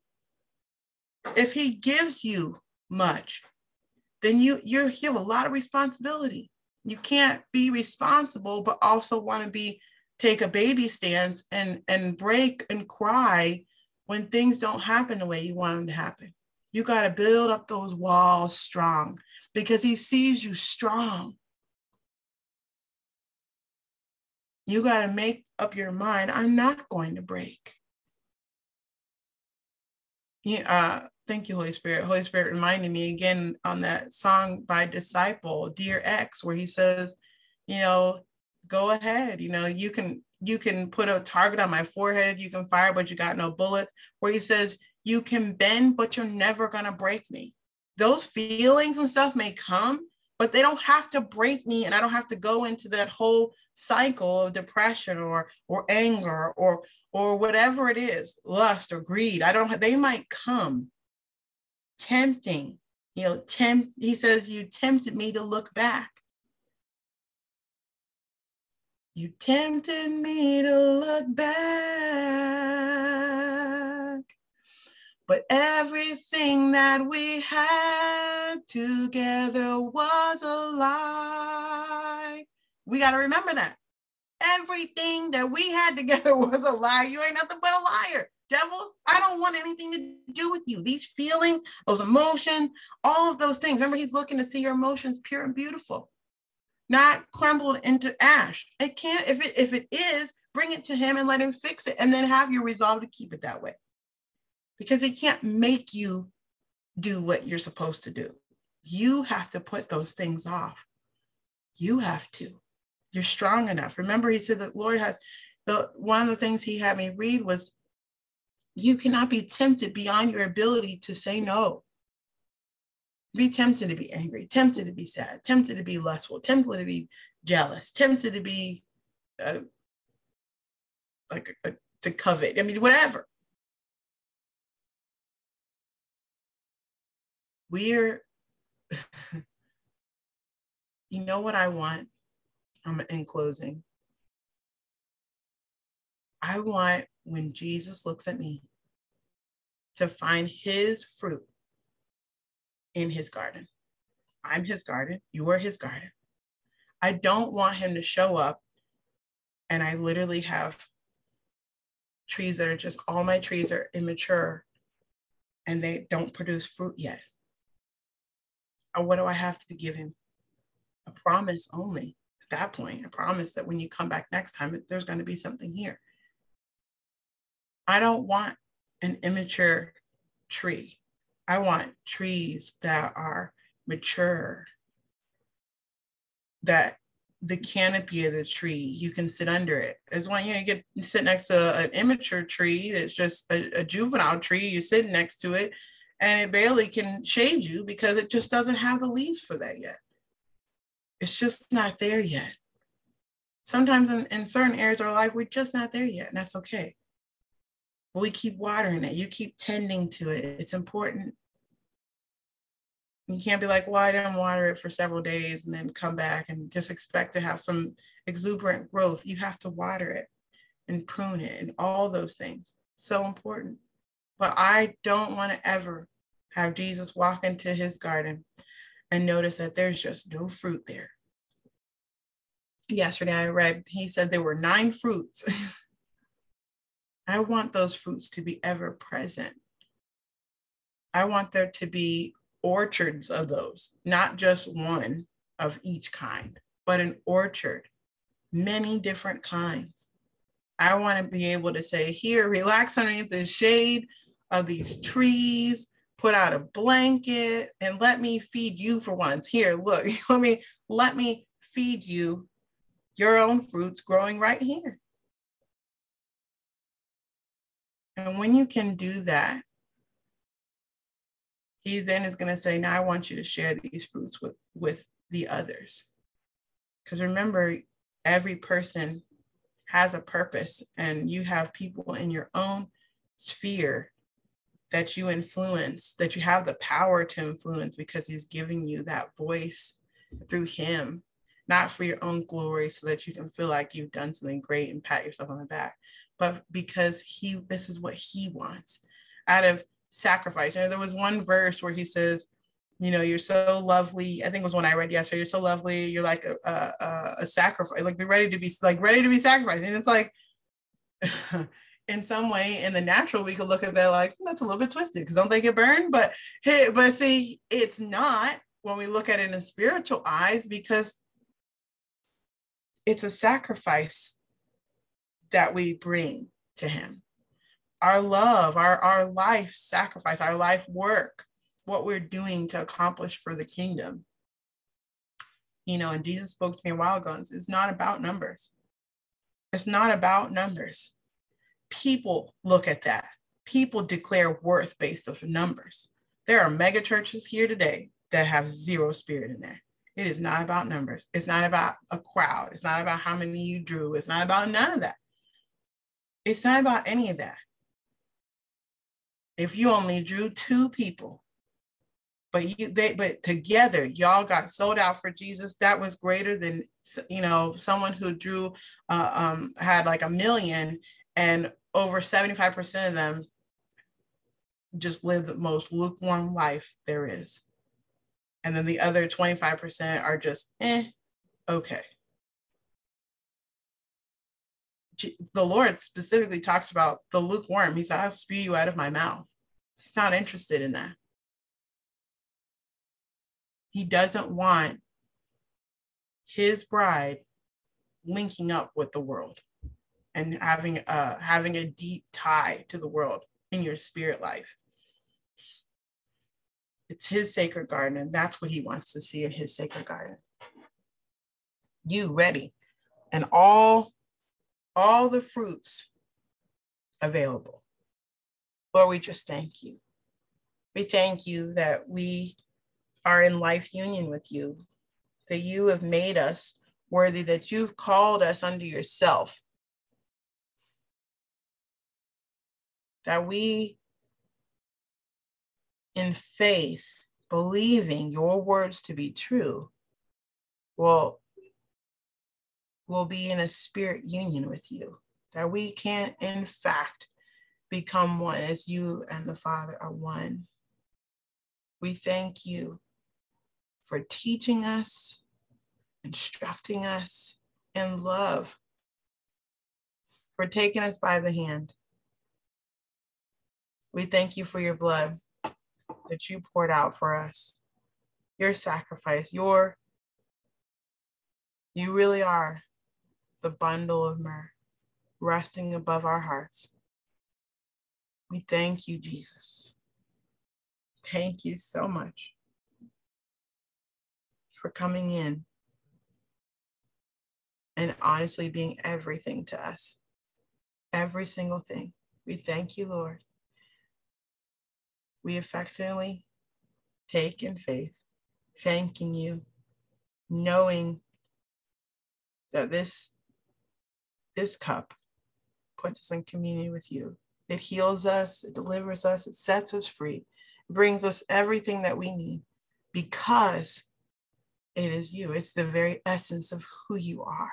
If he gives you much, then you, you have a lot of responsibility. You can't be responsible, but also want to be take a baby stance and and break and cry when things don't happen the way you want them to happen. You got to build up those walls strong because he sees you strong. You got to make up your mind I'm not going to break. Yeah, uh, thank you, Holy Spirit. Holy Spirit reminded me again on that song by Disciple, Dear X, where he says, you know, go ahead. You know, you can you can put a target on my forehead, you can fire, but you got no bullets. Where he says, you can bend, but you're never going to break me. Those feelings and stuff may come, but they don't have to break me and I don't have to go into that whole cycle of depression or or anger or or whatever it is, lust or greed. I don't they might come tempting. You know, tempt he says you tempted me to look back. You tempted me to look back. But everything that we had together was a lie. We got to remember that. Everything that we had together was a lie. You ain't nothing but a liar. Devil, I don't want anything to do with you. These feelings, those emotions, all of those things. Remember, he's looking to see your emotions pure and beautiful, not crumbled into ash. It can't, if it if it is, bring it to him and let him fix it, and then have your resolve to keep it that way because he can't make you do what you're supposed to do. You have to put those things off. You have to. You're strong enough. Remember, he said that Lord has the one of the things he had me read was you cannot be tempted beyond your ability to say no. Be tempted to be angry, tempted to be sad, tempted to be lustful, tempted to be jealous, tempted to be uh, like a, to covet. I mean, whatever. we're you know what I want? I'm in closing. I want when Jesus looks at me to find his fruit in his garden. I'm his garden. You are his garden. I don't want him to show up and I literally have trees that are just all my trees are immature and they don't produce fruit yet. Or what do I have to give him? A promise only at that point, a promise that when you come back next time, there's going to be something here. I don't want an immature tree. I want trees that are mature, that the canopy of the tree, you can sit under it. As when you, know, you get sit next to an immature tree, it's just a, a juvenile tree, you're sitting next to it, and it barely can shade you because it just doesn't have the leaves for that yet. It's just not there yet. Sometimes in, in certain areas of our life, we're just not there yet, and that's okay. We keep watering it. You keep tending to it. It's important. You can't be like, well, I didn't water it for several days and then come back and just expect to have some exuberant growth. You have to water it and prune it and all those things. So important. But I don't want to ever have Jesus walk into his garden and notice that there's just no fruit there. Yesterday I read, he said there were nine fruits. I want those fruits to be ever present. I want there to be orchards of those, not just one of each kind, but an orchard, many different kinds. I want to be able to say, here, relax underneath the shade of these trees, put out a blanket, and let me feed you for once. Here, look, let me let me feed you your own fruits growing right here. And when you can do that, he then is going to say, now I want you to share these fruits with, with the others. Because remember, every person has a purpose and you have people in your own sphere that you influence, that you have the power to influence because he's giving you that voice through him, not for your own glory so that you can feel like you've done something great and pat yourself on the back, but because he this is what he wants out of sacrifice. And there was one verse where he says, you know, you're so lovely. I think it was one I read yesterday. You're so lovely. You're like a, a, a sacrifice, like they're ready to be like ready to be sacrificed. And it's like, in some way, in the natural, we could look at that like hmm, that's a little bit twisted because don't they get burned? But hey, but see, it's not when we look at it in spiritual eyes because it's a sacrifice that we bring to Him. Our love, our our life sacrifice, our life work what we're doing to accomplish for the kingdom. You know, and Jesus spoke to me a while ago and says, it's not about numbers. It's not about numbers. People look at that. People declare worth based off of numbers. There are mega churches here today that have zero spirit in there. It is not about numbers. It's not about a crowd. It's not about how many you drew. It's not about none of that. It's not about any of that. If you only drew two people, but you they but together y'all got sold out for jesus that was greater than you know someone who drew uh, um had like a million and over 75% of them just live the most lukewarm life there is and then the other 25% are just eh okay. The lord specifically talks about the lukewarm. He said i'll spew you out of my mouth. He's not interested in that. He doesn't want his bride linking up with the world and having a having a deep tie to the world in your spirit life. It's his sacred garden, and that's what he wants to see in his sacred garden. You ready, and all all the fruits available. Lord, we just thank you. We thank you that we are in life union with you, that you have made us worthy, that you've called us unto yourself, that we, in faith, believing your words to be true, will, will be in a spirit union with you, that we can, in fact, become one as you and the Father are one. We thank you for teaching us, instructing us in love, for taking us by the hand. We thank you for your blood that you poured out for us, your sacrifice, your, you really are the bundle of myrrh resting above our hearts. We thank you, Jesus. Thank you so much for coming in and honestly being everything to us. Every single thing. We thank you, Lord. We affectionately take in faith, thanking you, knowing that this, this cup puts us in communion with you. It heals us, it delivers us, it sets us free, it brings us everything that we need because it is you. It's the very essence of who you are.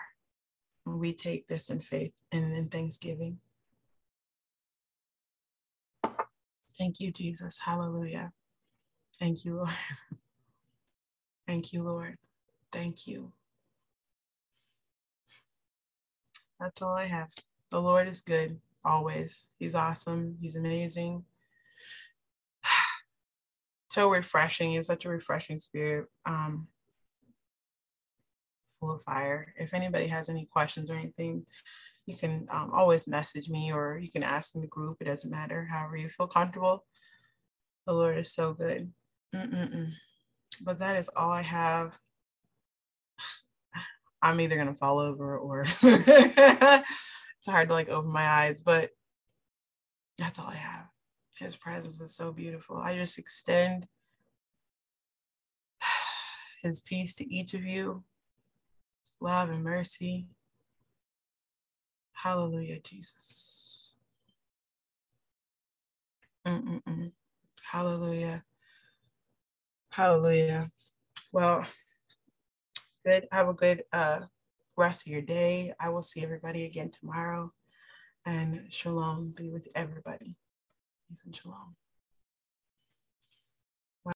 We take this in faith and in thanksgiving. Thank you, Jesus. Hallelujah. Thank you, Lord. Thank you, Lord. Thank you. That's all I have. The Lord is good always. He's awesome. He's amazing. so refreshing. He's such a refreshing spirit. Um, full of fire. If anybody has any questions or anything, you can um, always message me or you can ask in the group. It doesn't matter, however you feel comfortable. The Lord is so good. Mm-mm-mm. But that is all I have. I'm either going to fall over or it's hard to like open my eyes, but that's all I have. His presence is so beautiful. I just extend his peace to each of you, love and mercy. Hallelujah, Jesus. Mm-mm-mm. Hallelujah. Hallelujah. Well, good. Have a good uh, rest of your day. I will see everybody again tomorrow. And shalom be with everybody. Peace and shalom.